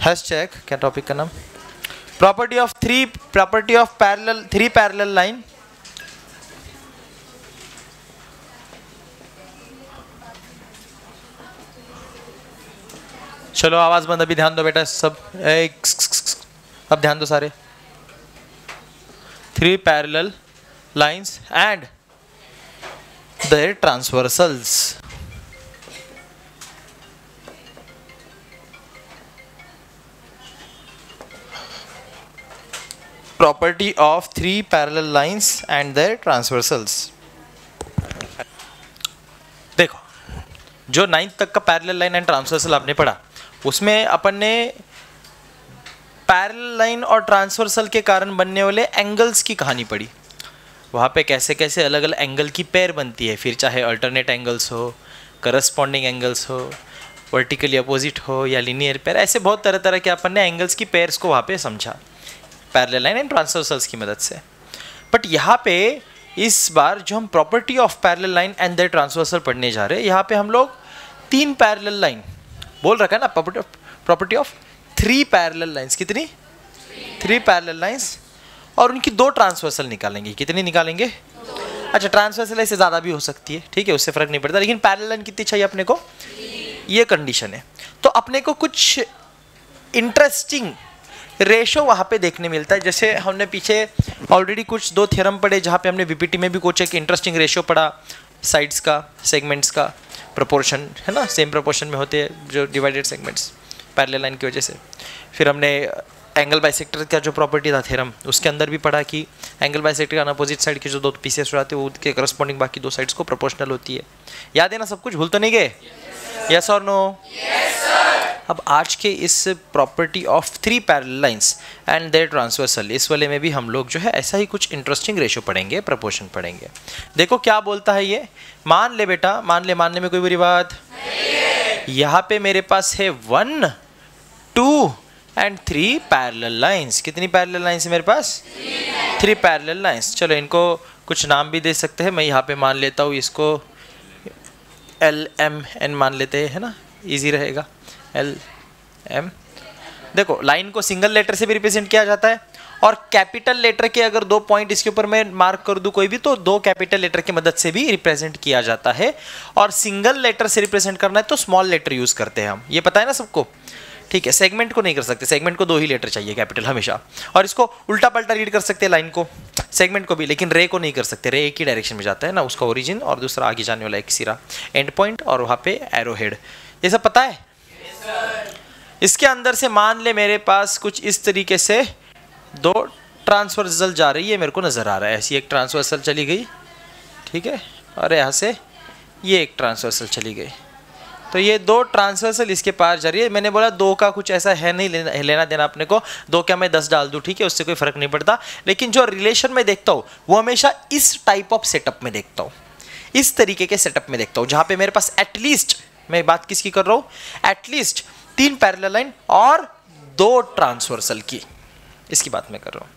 Hash check क्या topic का नाम property of three property of parallel three parallel line चलो, आवाज़ बंद, अभी ध्यान दो बेटा, सब एक अब ध्यान दो सारे। Three parallel lines and their transversals. Property of three parallel lines and their transversals देखो, जो नाइन्थ तक का पैरेलल लाइन एंड ट्रांसवर्सल आपने पढ़ा, उसमें अपन ने पैरेलल लाइन और ट्रांसवर्सल के कारण बनने वाले एंगल्स की कहानी पढ़ी। वहाँ पे कैसे कैसे अलग अलग एंगल की पेयर बनती है, फिर चाहे अल्टरनेट एंगल्स हो करस्पॉन्डिंग एंगल्स हो वर्टिकली अपोजिट हो या लीनियर पेयर ऐसे बहुत तरह तरह के अपन ने एंगल्स की पेयर्स को वहाँ पे समझा। पैरेलल लाइन एंड ट्रांसवर्सल्स की मदद से बट यहाँ पे इस बार जो हम property of parallel line and the transversal पढ़ने जा रहे हैं, यहाँ पे हम लोग तीन पैरेलल लाइन बोल रखा है ना property of property of three parallel lines कितनी? थ्री पैरेलल लाइंस और उनकी दो ट्रांसवर्सल निकालेंगे। कितनी निकालेंगे? अच्छा ट्रांसवर्सल ऐसे ज़्यादा भी हो सकती है, ठीक है, उससे फ़र्क नहीं पड़ता, लेकिन पैरेलल लाइन कितनी चाहिए अपने को? ये कंडीशन है। तो अपने को कुछ इंटरेस्टिंग रेशो वहाँ पे देखने मिलता है। जैसे हमने पीछे ऑलरेडी कुछ दो थ्योरम पढ़े, जहाँ पे हमने बीपीटी में भी कुछ एक इंटरेस्टिंग रेशो पढ़ा साइड्स का सेगमेंट्स का प्रोपोर्शन है ना? सेम प्रोपोर्शन में होते हैं जो डिवाइडेड सेगमेंट्स पैरेलल लाइन की वजह से। फिर हमने एंगल बाइसेक्टर का जो प्रॉपर्टी था थेरम उसके अंदर भी पढ़ा कि एंगल बाइसेक्टर का अपोजिट साइड के जो दो पीसेस रहते हैं उसके करस्पॉन्डिंग बाकी दो साइड्स को प्रोपोर्शनल होती है। याद है ना सब कुछ? भूल तो नहीं गए? यस और नो अब आज के इस property of three parallel lines and their transversal इस वाले में भी हम लोग जो है ऐसा ही कुछ इंटरेस्टिंग रेशो पढ़ेंगे प्रपोर्शन पढ़ेंगे। देखो क्या बोलता है ये? मान ले बेटा मान ले मानने में कोई बुरी बात? यहाँ पे मेरे पास है one two and three parallel lines कितनी पैरल लाइन्स है मेरे पास? थ्री पैरल लाइन्स चलो इनको कुछ नाम भी दे सकते हैं मैं यहाँ पे मान लेता हूँ इसको। एल एम एन मान लेते हैं, है ना? इजी रहेगा। एल एम देखो लाइन को सिंगल लेटर से भी रिप्रेजेंट किया जाता है और कैपिटल लेटर के अगर दो पॉइंट इसके ऊपर मैं मार्क कर दूँ कोई भी तो दो कैपिटल लेटर की मदद से भी रिप्रेजेंट किया जाता है। और सिंगल लेटर से रिप्रेजेंट करना है तो स्मॉल लेटर यूज़ करते हैं हम। ये पता है ना सबको? ठीक है सेगमेंट को नहीं कर सकते। सेगमेंट को दो ही लेटर चाहिए कैपिटल हमेशा। और इसको उल्टा पल्टा रीड कर सकते हैं लाइन को। सेगमेंट को भी, लेकिन रे को नहीं कर सकते। रे एक ही डायरेक्शन में जाता है ना, उसका ओरिजिन और दूसरा आगे जाने वाला एक सिरा। एंड पॉइंट और वहाँ पे एरो हेड ये सब पता है? इसके अंदर से मान ले मेरे पास कुछ इस तरीके से दो ट्रांसवर्सल जा रही है, मेरे को नज़र आ रहा है। ऐसी एक ट्रांसवर्सल चली गई, ठीक है? और यहाँ से ये एक ट्रांसवर्सल चली गई। तो ये दो ट्रांसवर्सल इसके पार जा रही है। मैंने बोला दो का कुछ ऐसा है नहीं लेना, लेना देना अपने को। दो क्या मैं दस डाल दूँ ठीक है? उससे कोई फ़र्क नहीं पड़ता। लेकिन जो रिलेशन में देखता हूँ वो हमेशा इस टाइप ऑफ़ सेटअप में देखता हूँ। इस तरीके के सेटअप में देखता हूँ जहाँ पे मेरे पास एटलीस्ट मैं बात किसकी कर रहा हूँ? एटलीस्ट तीन पैरेलल लाइन और दो ट्रांसवर्सल की। इसकी बात मैं कर रहा हूँ।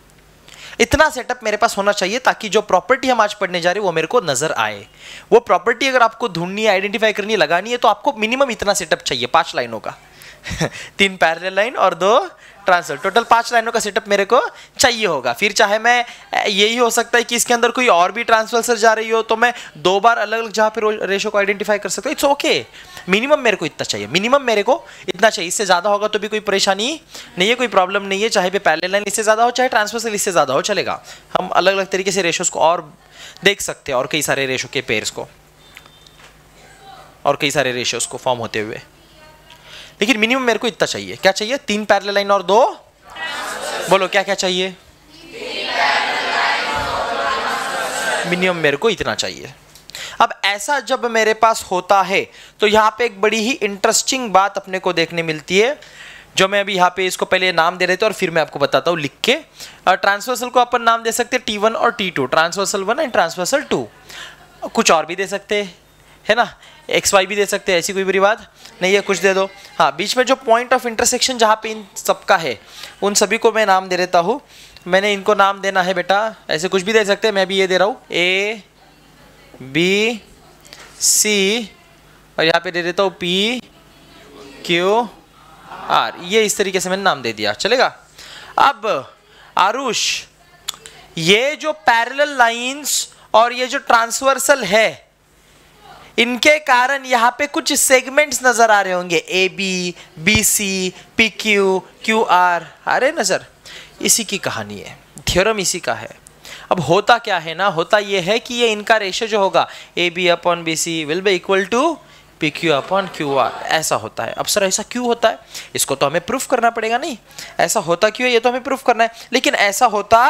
इतना सेटअप मेरे पास होना चाहिए ताकि जो प्रॉपर्टी हम आज पढ़ने जा रहे हैं, वो मेरे को नज़र आए। वो प्रॉपर्टी अगर आपको ढूंढनी है आइडेंटिफाई करनी है, लगानी है तो आपको मिनिमम इतना सेटअप चाहिए, पाँच लाइनों का। तीन पैरल लाइन और दो ट्रांसफ़र। टोटल पाँच लाइनों का सेटअप मेरे को चाहिए होगा। फिर चाहे मैं यही हो सकता है कि इसके अंदर कोई और भी ट्रांसफ़र जा रही हो तो मैं दो बार अलग अलग जहाँ पे रेशो को आइडेंटिफाई कर सकता हूँ। इट्स ओके मिनिमम मेरे को इतना चाहिए। मिनिमम मेरे को इतना चाहिए। इससे ज़्यादा होगा तो भी कोई परेशानी नहीं है, कोई प्रॉब्लम नहीं है। चाहे भी पहले लाइन इससे ज़्यादा हो, चाहे ट्रांसफ़र इससे ज़्यादा हो, चलेगा। हम अलग अलग तरीके से रेशोज को और देख सकते हैं और कई सारे रेशो के पेयर्स को और कई सारे रेशियोज को फॉर्म होते हुए। लेकिन मिनिमम मेरे को इतना चाहिए। क्या चाहिए? तीन पैरेलल लाइन और दो? बोलो, क्या क्या चाहिए? मिनिमम मेरे को इतना चाहिए। अब ऐसा जब मेरे पास होता है तो यहाँ पे एक बड़ी ही इंटरेस्टिंग बात अपने को देखने मिलती है, जो मैं अभी यहाँ पे इसको पहले नाम दे रहे थे और फिर मैं आपको बताता हूँ लिख के। ट्रांसवर्सल को अपन नाम दे सकते हैं टी वन और T two transversal one and transversal two कुछ और भी दे सकते हैं? है ना? एक्स वाई भी दे सकते हैं, ऐसी कोई बुरी बात नहीं है, कुछ दे दो। हाँ बीच में जो पॉइंट ऑफ़ इंटरसेक्शन जहाँ पे इन सबका है, उन सभी को मैं नाम दे देता हूँ। मैंने इनको नाम देना है बेटा, ऐसे कुछ भी दे सकते हैं, मैं भी ये दे रहा हूँ। ए बी सी और यहाँ पे दे देता हूँ पी क्यू आर ये इस तरीके से मैंने नाम दे दिया, चलेगा? अब, आरुष, ये जो पैरेलल लाइंस और ये जो ट्रांसवर्सल है इनके कारण यहाँ पे कुछ सेगमेंट्स नज़र आ रहे होंगे। A B B C P Q Q R आ रहे नज़र? इसी की कहानी है। थ्योरम इसी का है। अब होता क्या है ना? होता ये है कि ये इनका रेशो जो होगा A B upon B C will be equal to P Q upon Q R ऐसा होता है। अब सर ऐसा क्यों होता है? इसको तो हमें प्रूफ करना पड़ेगा नहीं। ऐसा होता क्यों है? ये तो हमें प्रूफ करना है। लेकिन ऐसा होता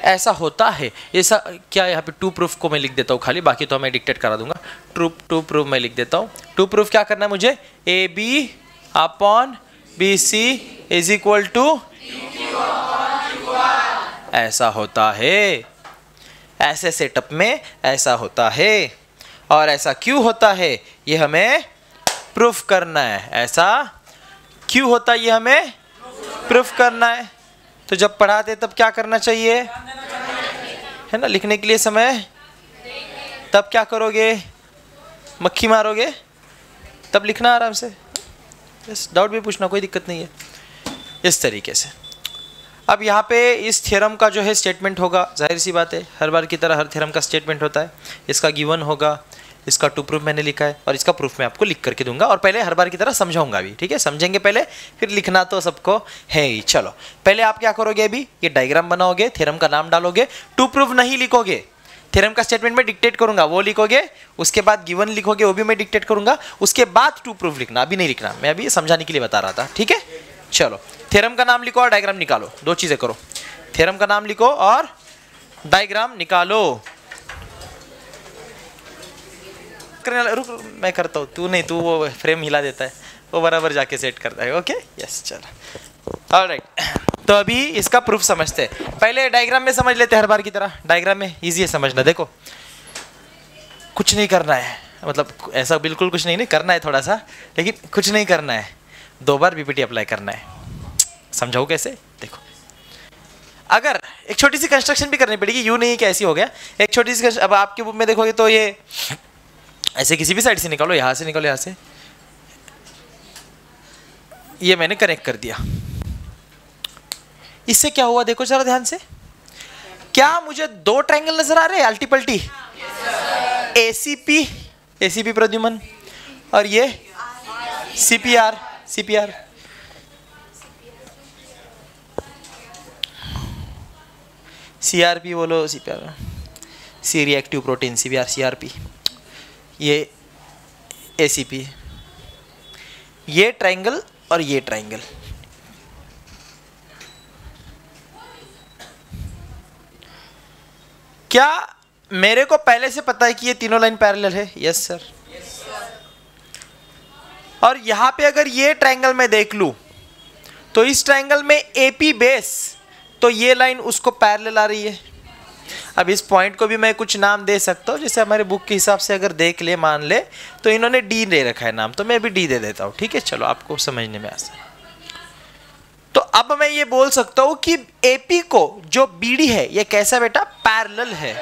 ऐसा होता है। ऐसा क्या यहाँ पे टू प्रूफ को मैं लिख देता हूँ खाली, बाकी तो मैं डिक्टेट करा दूँगा। टू टू प्रूफ मैं लिख देता हूँ। टू प्रूफ क्या करना है मुझे? A B upon B C is equal to ऐसा होता है। ऐसे सेटअप में ऐसा होता है। और ऐसा क्यों होता है? ये हमें प्रूफ करना है। ऐसा क्यों होता है? ये हमें प्रूफ करना है। तो जब पढ़ाते तब क्या करना चाहिए? है ना, लिखने के लिए समय? तब क्या करोगे? मक्खी मारोगे? तब लिखना आराम से। यस डाउट भी पूछना, कोई दिक्कत नहीं है। इस तरीके से। अब यहाँ पे इस थ्योरम का जो है स्टेटमेंट होगा, ज़ाहिर सी बात है, हर बार की तरह हर थ्योरम का स्टेटमेंट होता है। इसका गिवन होगा। इसका टू प्रूफ मैंने लिखा है और इसका प्रूफ मैं आपको लिख करके दूँगा और पहले हर बार की तरह समझाऊँगा भी, ठीक है? समझेंगे पहले, फिर लिखना तो सबको है ही। चलो, पहले आप क्या करोगे अभी? ये डायग्राम बनाओगे थेरम का नाम डालोगे टू प्रूफ नहीं लिखोगे। थेरम का स्टेटमेंट में डिक्टेट करूँगा, वो लिखोगे, उसके बाद गिवन लिखोगे, वो भी मैं डिक्टेट करूँगा, उसके बाद टू प्रूफ लिखना, अभी नहीं लिखना, मैं अभी समझाने के लिए बता रहा था, ठीक है? चलो थेरम का नाम लिखो और डायग्राम निकालो, दो चीज़ें करो। थेरम का नाम लिखो और डायग्राम निकालो। करने रुक रुक, मैं करता हूँ। तू नहीं, तू वो फ्रेम हिला देता है। वो बराबर जाके सेट करता है ओके यस चलो। ऑलराइट तो अभी इसका प्रूफ समझते हैं। पहले डायग्राम में समझ लेते हैं हर बार की तरह। डायग्राम में इजी है समझना। देखो, कुछ नहीं करना है। मतलब ऐसा बिल्कुल कुछ नहीं नहीं, करना है थोड़ा सा, लेकिन कुछ नहीं करना है। दो बार बीपीटी अप्लाई करना है। समझाओ कैसे? देखो। अगर एक छोटी सी कंस्ट्रक्शन भी करनी पड़ेगी यू नहीं कि ऐसी हो गया? एक छोटी सी अब आपके बुक में देखोगे तो ये ऐसे किसी भी साइड से निकालो, यहाँ से निकालो, यहाँ से। ये मैंने कनेक्ट कर दिया। इससे क्या हुआ देखो जरा ध्यान से। क्या मुझे दो ट्रायंगल नज़र आ रहे हैं अल्टी पल्टी एसीपी एसीपी प्रद्युमन। और ये सीपीआर आर पी बोलो CPR C reactive protein CPR CRP ये एसीपी ये ट्रायंगल और ये ट्रायंगल क्या मेरे को पहले से पता है कि ये तीनों लाइन पैरेलल है? यस सर और यहाँ पे अगर ये ट्रायंगल में देख लू तो इस ट्रायंगल में एपी बेस तो ये लाइन उसको पैरेलल आ रही है। अब इस पॉइंट को भी मैं कुछ नाम दे सकता हूँ, जैसे हमारे बुक के हिसाब से अगर देख ले, मान ले तो इन्होंने डी दे रखा है नाम तो मैं भी डी दे देता हूँ, ठीक है? चलो, आपको समझने में आसान तो अब मैं ये बोल सकता हूँ कि एपी को जो बीडी है, ये कैसा बेटा? पैरेलल है।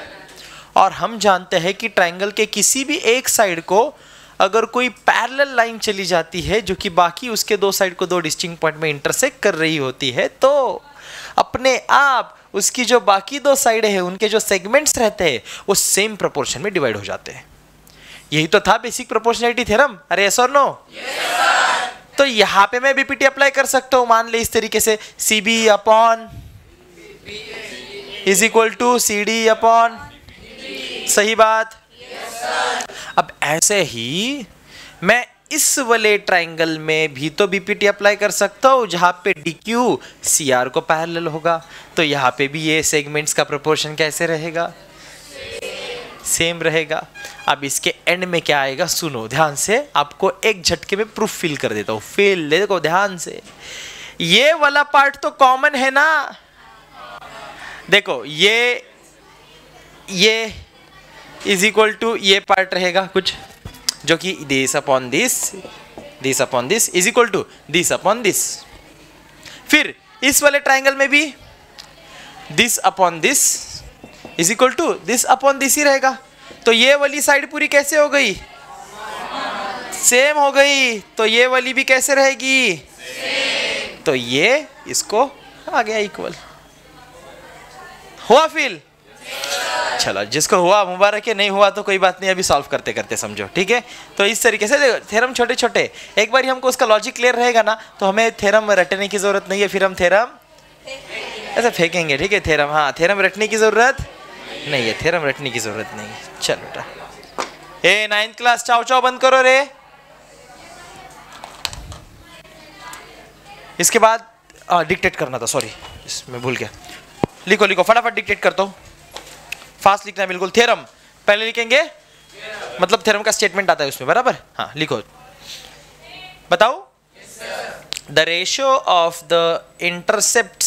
और हम जानते हैं कि ट्राइंगल के किसी भी एक साइड को अगर कोई पैरेलल लाइन चली जाती है, जो कि बाकी उसके दो साइड को दो डिस्टिंग पॉइंट में इंटरसेक्ट कर रही होती है तो अपने आप, उसकी जो बाकी दो साइडें हैं, उनके जो सेगमेंट्स रहते हैं, वो सेम प्रोपोर्शन में डिवाइड हो जाते हैं। यही तो था बेसिक प्रोपोर्शनलिटी थ्योरम अरे यस और नो तो यहाँ पे मैं बीपीटी अप्लाई कर सकता हूँ, मान ले इस तरीके से C B upon is equal to C D upon सही बात? अब ऐसे ही मैं इस वाले ट्राइंगल में भी तो बीपीटी अप्लाई कर सकता हूँ, जहाँ पे डी क्यू सी आर को पैरेलल होगा। तो यहाँ पे भी ये सेगमेंट्स का प्रोपोर्शन कैसे रहेगा? सेम रहेगा। अब इसके एंड में क्या आएगा? सुनो, ध्यान से। आपको एक झटके में प्रूफ फिल कर देता हूँ। फिल देखो, ध्यान से। ये वाला पार्ट तो कॉमन है ना? देखो, ये ये इज़ इक्वल टू ये पार्ट रहेगा कुछ। जो कि this upon this this upon this is equal to this upon this फिर इस वाले ट्राइंगल में भी this upon this is equal to this upon this ही रहेगा। तो ये वाली साइड पूरी कैसे हो गई? सेम हो गई। तो ये वाली भी कैसे रहेगी? तो ये इसको आ गया इक्वल हुआ फील चलो, जिसको हुआ मुबारक है, नहीं हुआ तो कोई बात नहीं, अभी सॉल्व करते करते समझो, ठीक है? तो इस तरीके से थेरम छोटे छोटे एक बार हमको उसका लॉजिक क्लियर रहेगा ना तो हमें थेरम रटने की ज़रूरत नहीं है, फिर हम थेरम ऐसा फेंकेंगे, ठीक है? थेरम हाँ थेरम रटने की ज़रूरत नहीं है थेरम रटने की ज़रूरत नहीं है। चलो ए नाइन्थ क्लास चाओ चाओ, बंद करो रे। इसके बाद डिक्टेट करना था सॉरी मैं भूल गया। लिखो लिखो, फटाफट डिक्टेट करता हूँ। फास्ट लिखना है, बिल्कुल। थेरम। पहले लिखेंगे? मतलब थेरम का स्टेटमेंट आता है उसमें, बराबर? हाँ लिखो। बताओ। The ratio of the intercept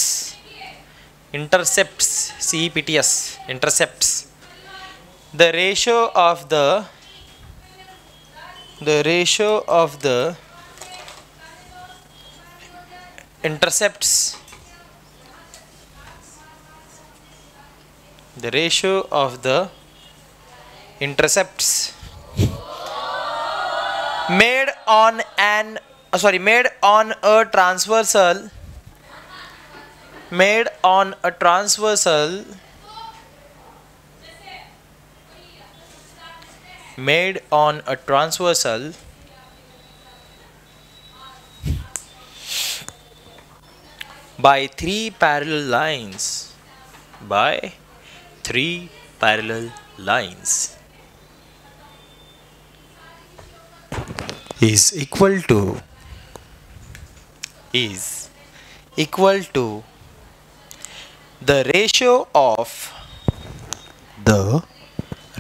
intercept C P T S intercept the ratio of the the ratio of the intercepts the ratio of the intercepts made on an uh, sorry made on a transversal made on a transversal made on a transversal by three parallel lines by three parallel lines is equal to is equal to the ratio of the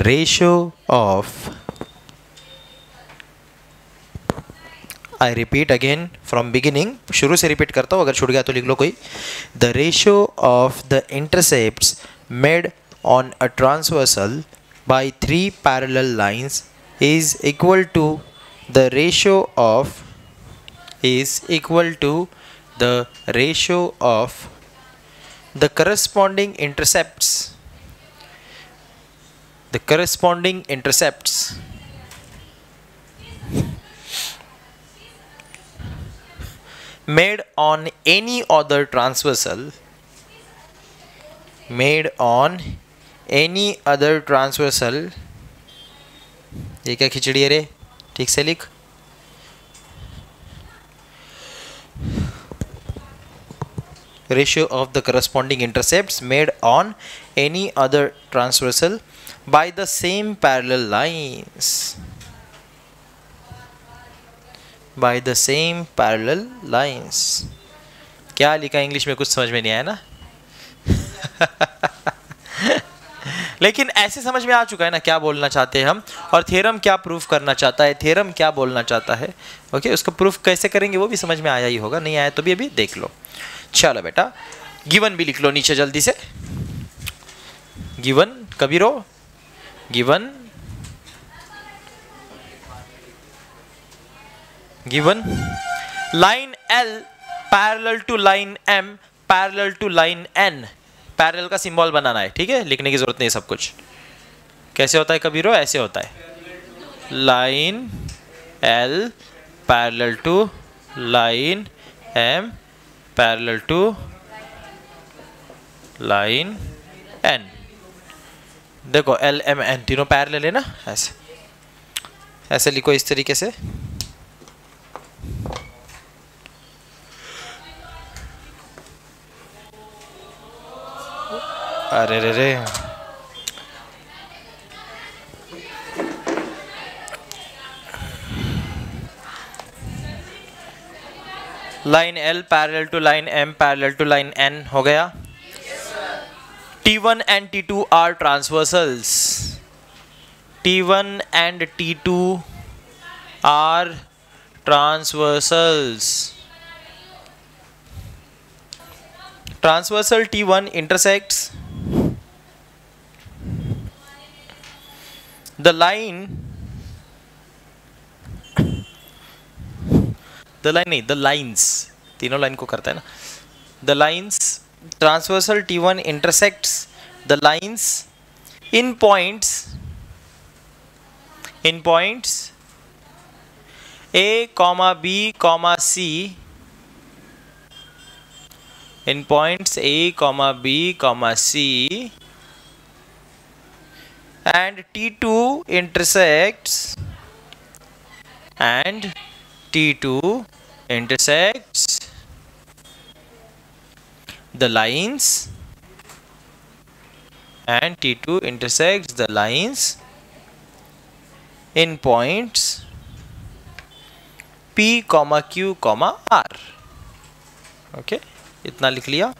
ratio of I repeat again from beginning शुरू से repeat करता हूँ अगर छूट गया तो लिख लो कोई the ratio of the intercept made on a transversal by 3 parallel lines is equal to the ratio of is equal to the ratio of the corresponding intercepts. The corresponding intercepts. Made on any other transversal. Made on any other transversal ये क्या खिचड़ी है रे? ठीक से लिख। Ratio of the corresponding intercept made on any other transversal by the same parallel lines by the same parallel lines क्या लिखा इंग्लिश में कुछ समझ में नहीं आया ना? लेकिन ऐसे समझ में आ चुका है ना क्या बोलना चाहते हैं हम और थेरम क्या प्रूफ करना चाहता है थेरम क्या बोलना चाहता है। ओके उसका प्रूफ कैसे करेंगे वो भी समझ में आया ही होगा, नहीं आया तो भी अभी देख लो। चलो बेटा गिवन भी लिख लो नीचे जल्दी से। Given कबीरो given given line L parallel to line M parallel to line N parallel का सिंबल बनाना है, ठीक है? लिखने की ज़रूरत नहीं है सब कुछ। कैसे होता है कबीरो? ऐसे होता है। Line L parallel to line M parallel to line N देखो एल एम एन तीनों पैरेलल है ना? ऐसे। ऐसे लिखो इस तरीके से। अरे रे रे। Line L parallel to line M parallel to line N हो गया? T one and T two are transversals T one and T two are transversals. Transversal T1 intersects the line the line नहीं the lines तीनों line को करता है ना the lines transversal T1 intersects the lines in points in points A comma B comma C in points A, comma B, comma C and T2 intersects and T2 intersects the lines and T2 intersects the lines in points P, Q, R. Okay. इतना लिख लिया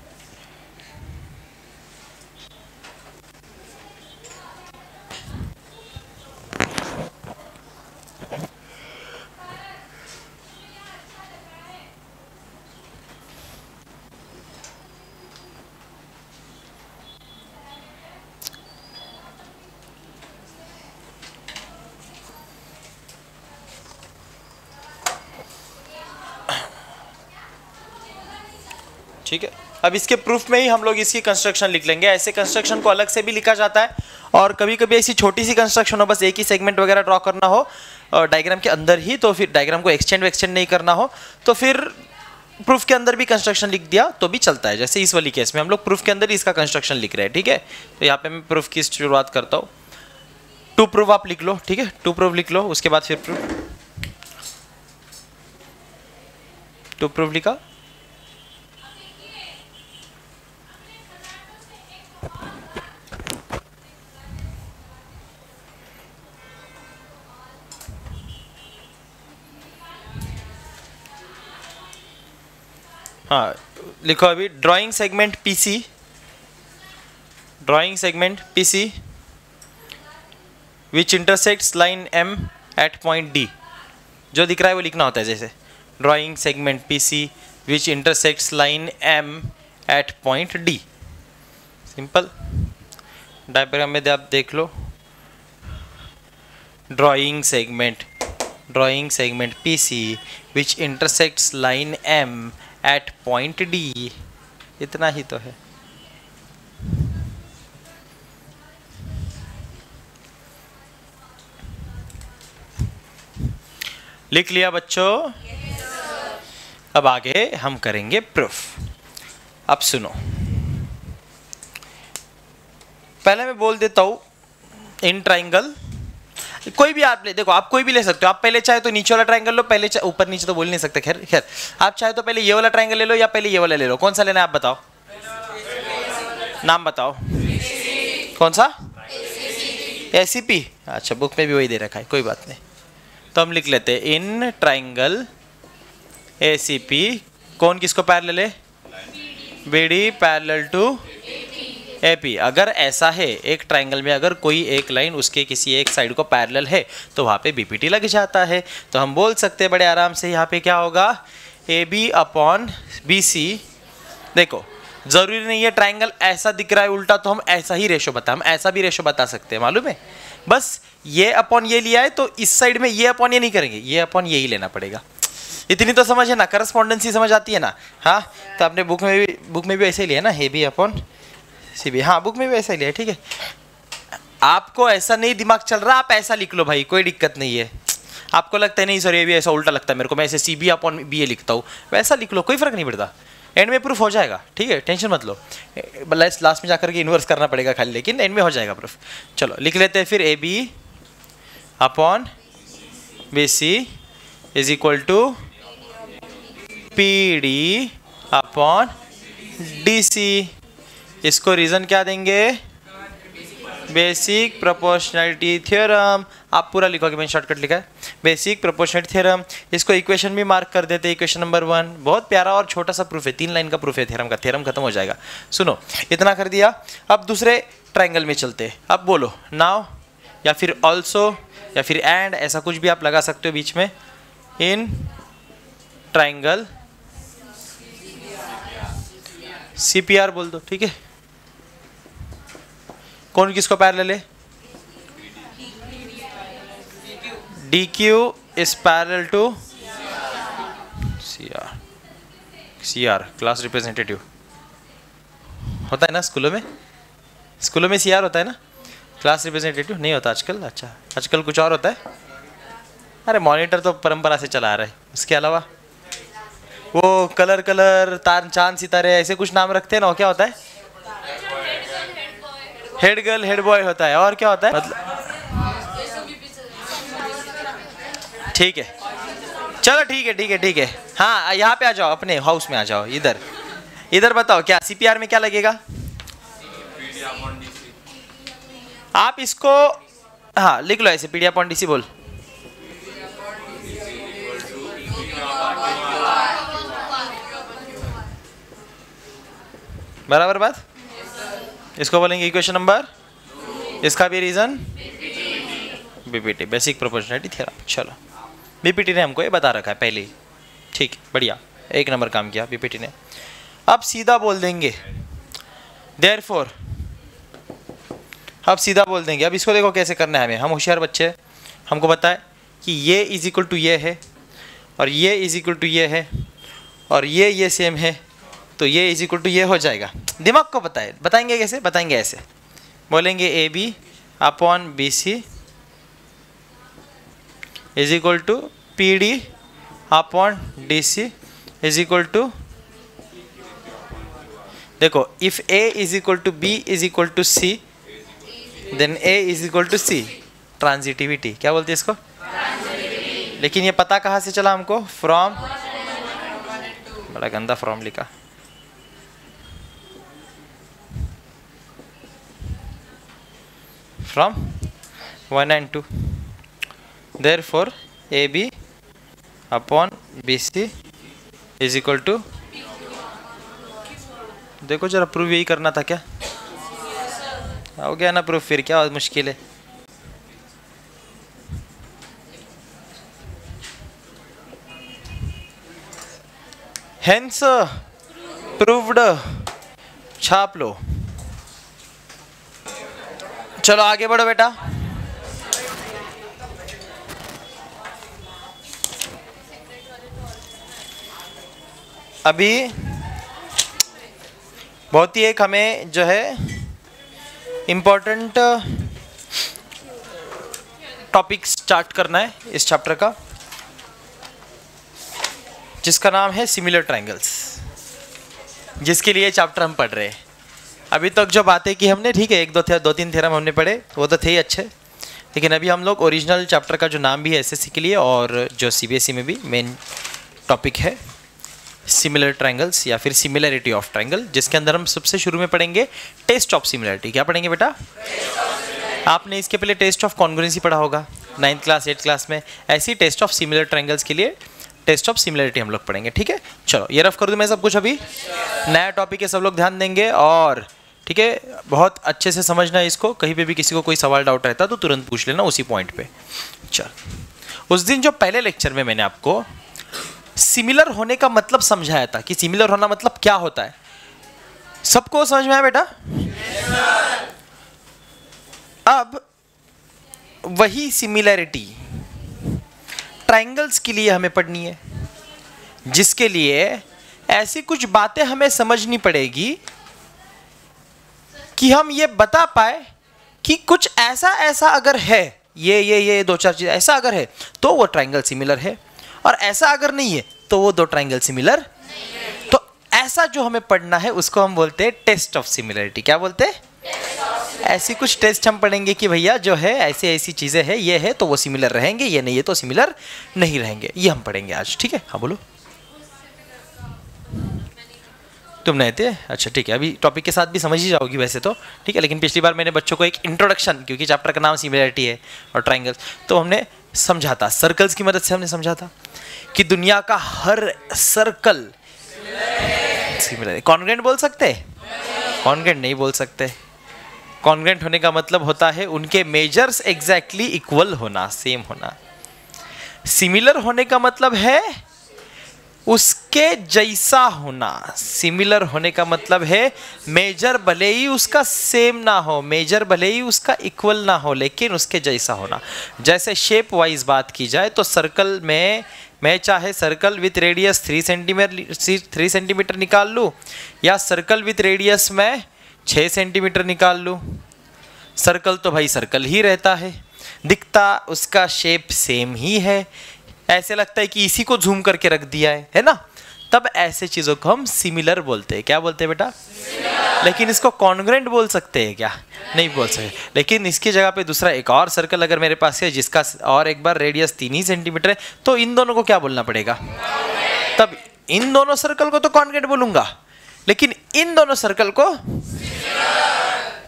अब इसके proof में ही हम लोग इसकी construction लिख लेंगे। ऐसे कंस्ट्रक्शन को अलग से भी लिखा जाता है और कभी कभी ऐसी छोटी सी कंस्ट्रक्शन हो, बस एक ही सेगमेंट वगैरह ड्रॉ करना हो डायग्राम के अंदर ही तो फिर डायग्राम को एक्सटेंड एक्सटेंड नहीं करना हो तो फिर प्रूफ के अंदर भी कंस्ट्रक्शन लिख दिया तो भी चलता है। जैसे इस वाली केस में हम लोग प्रूफ के अंदर ही इसका कंस्ट्रक्शन लिख रहे हैं, ठीक है? तो यहाँ पे मैं प्रूफ की शुरुआत करता हूँ। टू प्रूफ आप लिख लो, ठीक है? टू प्रूफ लिख लो, उसके बाद फिर प्रूफ टू प्रूफ लिखा? हाँ लिखो अभी drawing segment PC drawing segment PC which intersects line M at point D जो दिख रहा है वो लिखना होता है जैसे drawing segment PC which intersects line M at point D simple diagram में आप देख लो. Drawing segment drawing segment PC which intersects line M at point D इतना ही तो है। लिख लिया बच्चों? yes, अब आगे हम करेंगे प्रूफ अब सुनो। पहले मैं बोल देता हूँ इन ट्राइंगल कोई भी आप ले, देखो, आप कोई भी ले सकते हो। आप पहले चाहे तो नीचे वाला ट्रायंगल लो, पहले ऊपर नीचे तो बोल नहीं सकते, खैर खैर। आप चाहे तो पहले ये वाला ट्राइंगल ले लो या पहले ये वाला ले लो। कौन सा लेना है आप बताओ? नाम बताओ। कौन सा? एसीपी अच्छा बुक में भी वही दे रखा है, कोई बात नहीं। तो हम लिख लेते इन ट्राइंगल एसीपी कौन किसको पैरेलल है? बीडी पैरल टू एपी अगर ऐसा है, एक ट्राइंगल में अगर कोई एक लाइन उसके किसी एक साइड को पैरेलल है तो वहाँ पे बीपीटी लग जाता है। तो हम बोल सकते हैं बड़े आराम से यहाँ पे क्या होगा? A B upon B C देखो, ज़रूरी नहीं है ट्राइंगल ऐसा दिख रहा है उल्टा तो हम ऐसा ही रेशो बता, हम ऐसा भी रेशो बता सकते हैं, मालूम है? बस ये अपॉन ये लिया है तो इस साइड में ये अपॉन ये नहीं करेंगे, ये अपॉन ये ही लेना पड़ेगा। इतनी तो समझ है ना करस्पॉन्डेंसी समझ आती है ना। हाँ तो आपने बुक में भी बुक में भी ऐसे ही लिया ना A B upon C B हाँ बुक में भी ऐसा ही लिया, ठीक है? आपको ऐसा नहीं दिमाग चल रहा, आप ऐसा लिख लो भाई, कोई दिक्कत नहीं है। आपको लगता है, नहीं सर ये भी ऐसा उल्टा लगता है मेरे को, मैं ऐसे C B upon B A लिखता हूँ। वैसा लिख लो, कोई फ़र्क नहीं पड़ता। एंड में प्रूफ हो जाएगा, ठीक है? टेंशन मत लो। लास्ट में जाकर के इन्वर्स करना पड़ेगा खाली, लेकिन एंड में हो जाएगा प्रूफ चलो, लिख लेते हैं फिर A B upon B C is equal to P D upon D C इसको रीज़न क्या देंगे? बेसिक प्रोपोर्शनलिटी थ्योरम आप पूरा लिखोगे, मैंने शॉर्टकट लिखा है. बेसिक प्रोपोर्शनलिटी थ्योरम इसको इक्वेशन भी मार्क कर देते हैं इक्वेशन नंबर वन बहुत प्यारा और छोटा सा प्रूफ है. तीन लाइन का प्रूफ है थ्योरम का. थ्योरम खत्म हो जाएगा. सुनो, इतना कर दिया. अब दूसरे ट्राइंगल में चलते अब बोलो नाव या फिर ऑल्सो या फिर एंड ऐसा कुछ भी आप लगा सकते हो बीच में. इन ट्राइंगल सी बोल दो, ठीक है? कौन किसको पैरेलल है D Q is parallel to C R C R class representative होता है ना स्कूलों में? स्कूलों में सी आर होता है ना? क्लास रिप्रेजेंटेटिव नहीं होता आजकल? अच्छा आजकल कुछ और होता है? अरे मॉनिटर तो परंपरा से चला आ रहा है। उसके अलावा? वो कलर कलर तार, चाँद, सितारे, ऐसे कुछ नाम रखते हैं ना क्या होता है? हेड गर्ल हेड बॉय होता है। और क्या होता है? मतलब ठीक है। चलो ठीक है ठीक है ठीक है। हाँ यहाँ पे आ जाओ, अपने हाउस में आ जाओ, इधर। इधर बताओ, क्या सीपीआर में क्या लगेगा? आप इसको हाँ लिख लो ऐसे पीडिया पॉन्डीसी बोल। बराबर बात? इसको बोलेंगे इक्वेशन नंबर इसका भी reason BPT basic proportionality theorem चलो. बीपीटी ने हमको ये बता रखा है पहले ही. ठीक, बढ़िया. एक नंबर काम किया बीपीटी ने. अब सीधा बोल देंगे. देर फोर अब सीधा बोल देंगे. अब इसको देखो कैसे करना है हमें. हम होशियार बच्चे हमको बताए कि ये इज़ इक्वल टू ये है और ये इज़ इक्वल टू ये है और ये ये सेम है. तो ये इज़ इक्वल टू ये हो जाएगा। दिमाग को बताए। बताएँगे कैसे? बताएँगे ऐसे। बोलेंगे A B upon B C is equal to P D upon D C is equal to देखो if A is equal to B is equal to C then A is equal to C transitivity क्या बोलते हैं इसको? लेकिन ये पता कहाँ से चला हमको? फ्रॉम बड़ा गंदा फ्रॉम लिखा। To therefore A B upon B C is equal to देखो जरा प्रूव यही करना था क्या? हो गया ना प्रूफ फिर क्या? मुश्किल है। हेंस प्रूव्ड छाप लो। चलो आगे बढ़ो बेटा। अभी बहुत ही एक हमें जो है इम्पोर्टेंट टॉपिक स्टार्ट करना है इस चैप्टर का, जिसका नाम है सिमिलर ट्रायंगल्स जिसके लिए चैप्टर हम पढ़ रहे हैं। अभी तक जो बातें की हमने, ठीक है, एक दो थे, दो तीन थेरम हमने पढ़े, वो तो थे ही अच्छे। लेकिन अभी हम लोग ओरिजिनल चैप्टर का जो नाम भी है एसएससी के लिए और जो सीबीएसई में भी मेन टॉपिक है सिमिलर ट्रायंगल्स या फिर सिमिलरिटी ऑफ़ ट्रायंगल जिसके अंदर हम सबसे शुरू में पढ़ेंगे टेस्ट ऑफ़ सिमिलरिटी क्या पढ़ेंगे बेटा? आपने इसके पहले टेस्ट ऑफ़ कॉन्ग्रेंसी पढ़ा होगा नाइन्थ क्लास एट्थ क्लास में। ऐसी टेस्ट ऑफ़ सिमिलर ट्रायंगल्स के लिए टेस्ट ऑफ़ सिमिलरिटी हम लोग पढ़ेंगे, ठीक है? चलो, ये रफ कर दूँ मैं सब कुछ अभी? नया टॉपिक है, सब लोग ध्यान देंगे और ठीक है? बहुत अच्छे से समझना इसको, कहीं पे भी किसी को कोई सवाल डाउट रहता तो तुरंत पूछ लेना उसी पॉइंट पे। चल। उस दिन जो पहले लेक्चर में मैंने आपको सिमिलर होने का मतलब समझाया था कि सिमिलर होना मतलब क्या होता है? सबको समझ में आया बेटा? अब वही सिमिलरिटी ट्राइंगल्स के लिए हमें पढ़नी है, जिसके लिए ऐसी कुछ बातें हमें समझनी पड़ेगी कि हम ये बता पाए कि कुछ ऐसा ऐसा अगर है, ये ये ये दो चार चीज़, ऐसा अगर है तो वो ट्राइंगल सिमिलर है और ऐसा अगर नहीं है तो वो दो ट्राइंगल सिमिलर तो ऐसा जो हमें पढ़ना है, उसको हम बोलते हैं टेस्ट ऑफ़ सिमिलरिटी क्या बोलते हैं? ऐसी कुछ टेस्ट हम पढ़ेंगे कि भैया जो है, ऐसी ऐसी चीज़ें हैं, ये है तो वो सिमिलर रहेंगे, ये नहीं है तो सिमिलर नहीं रहेंगे। ये हम पढ़ेंगे आज, ठीक है? हाँ बोलो। तुम नहीं थे? अच्छा ठीक है। अभी टॉपिक के साथ भी समझ ही जाओगी वैसे तो। ठीक है, लेकिन पिछली बार मैंने बच्चों को एक इंट्रोडक्शन क्योंकि चैप्टर का नाम सिमिलरिटी है और ट्राइंगल्स तो हमने समझा था सर्कल्स की मदद से हमने समझा था कि दुनिया का हर सर्कल कॉन्ग्रेंट बोल सकते कॉन्ग्रेंट नहीं बोल सकते। कॉन्ग्रेंट होने का मतलब होता है उनके मेजर्स एग्जैक्टली इक्वल होना सेम होना। सिमिलर होने का मतलब है उसके जैसा होना। सिमिलर होने का मतलब है मेजर भले ही उसका सेम ना हो मेजर भले ही उसका इक्वल ना हो, लेकिन उसके जैसा होना। जैसे शेप वाइज बात की जाए तो सर्कल में, मैं चाहे circle with radius three centimetre three centimetre निकाल लूँ, या सर्कल विथ रेडियस में छः सेंटीमीटर निकाल लूँ। सर्कल तो भाई सर्कल ही रहता है। दिखता उसका शेप सेम ही है। ऐसे लगता है कि इसी को झूम करके रख दिया है है ना? तब ऐसे चीज़ों को हम सिमिलर बोलते हैं। क्या बोलते हैं बेटा? लेकिन इसको कॉन्ग्रेंट बोल सकते हैं क्या? नहीं बोल सकते। लेकिन इसकी जगह पे दूसरा एक और सर्कल अगर मेरे पास है जिसका और एक बार रेडियस तीन ही सेंटीमीटर है तो इन दोनों को क्या बोलना पड़ेगा? तब इन दोनों सर्कल को तो कॉन्ग्रेंट बोलूँगा। लेकिन इन दोनों सर्कल को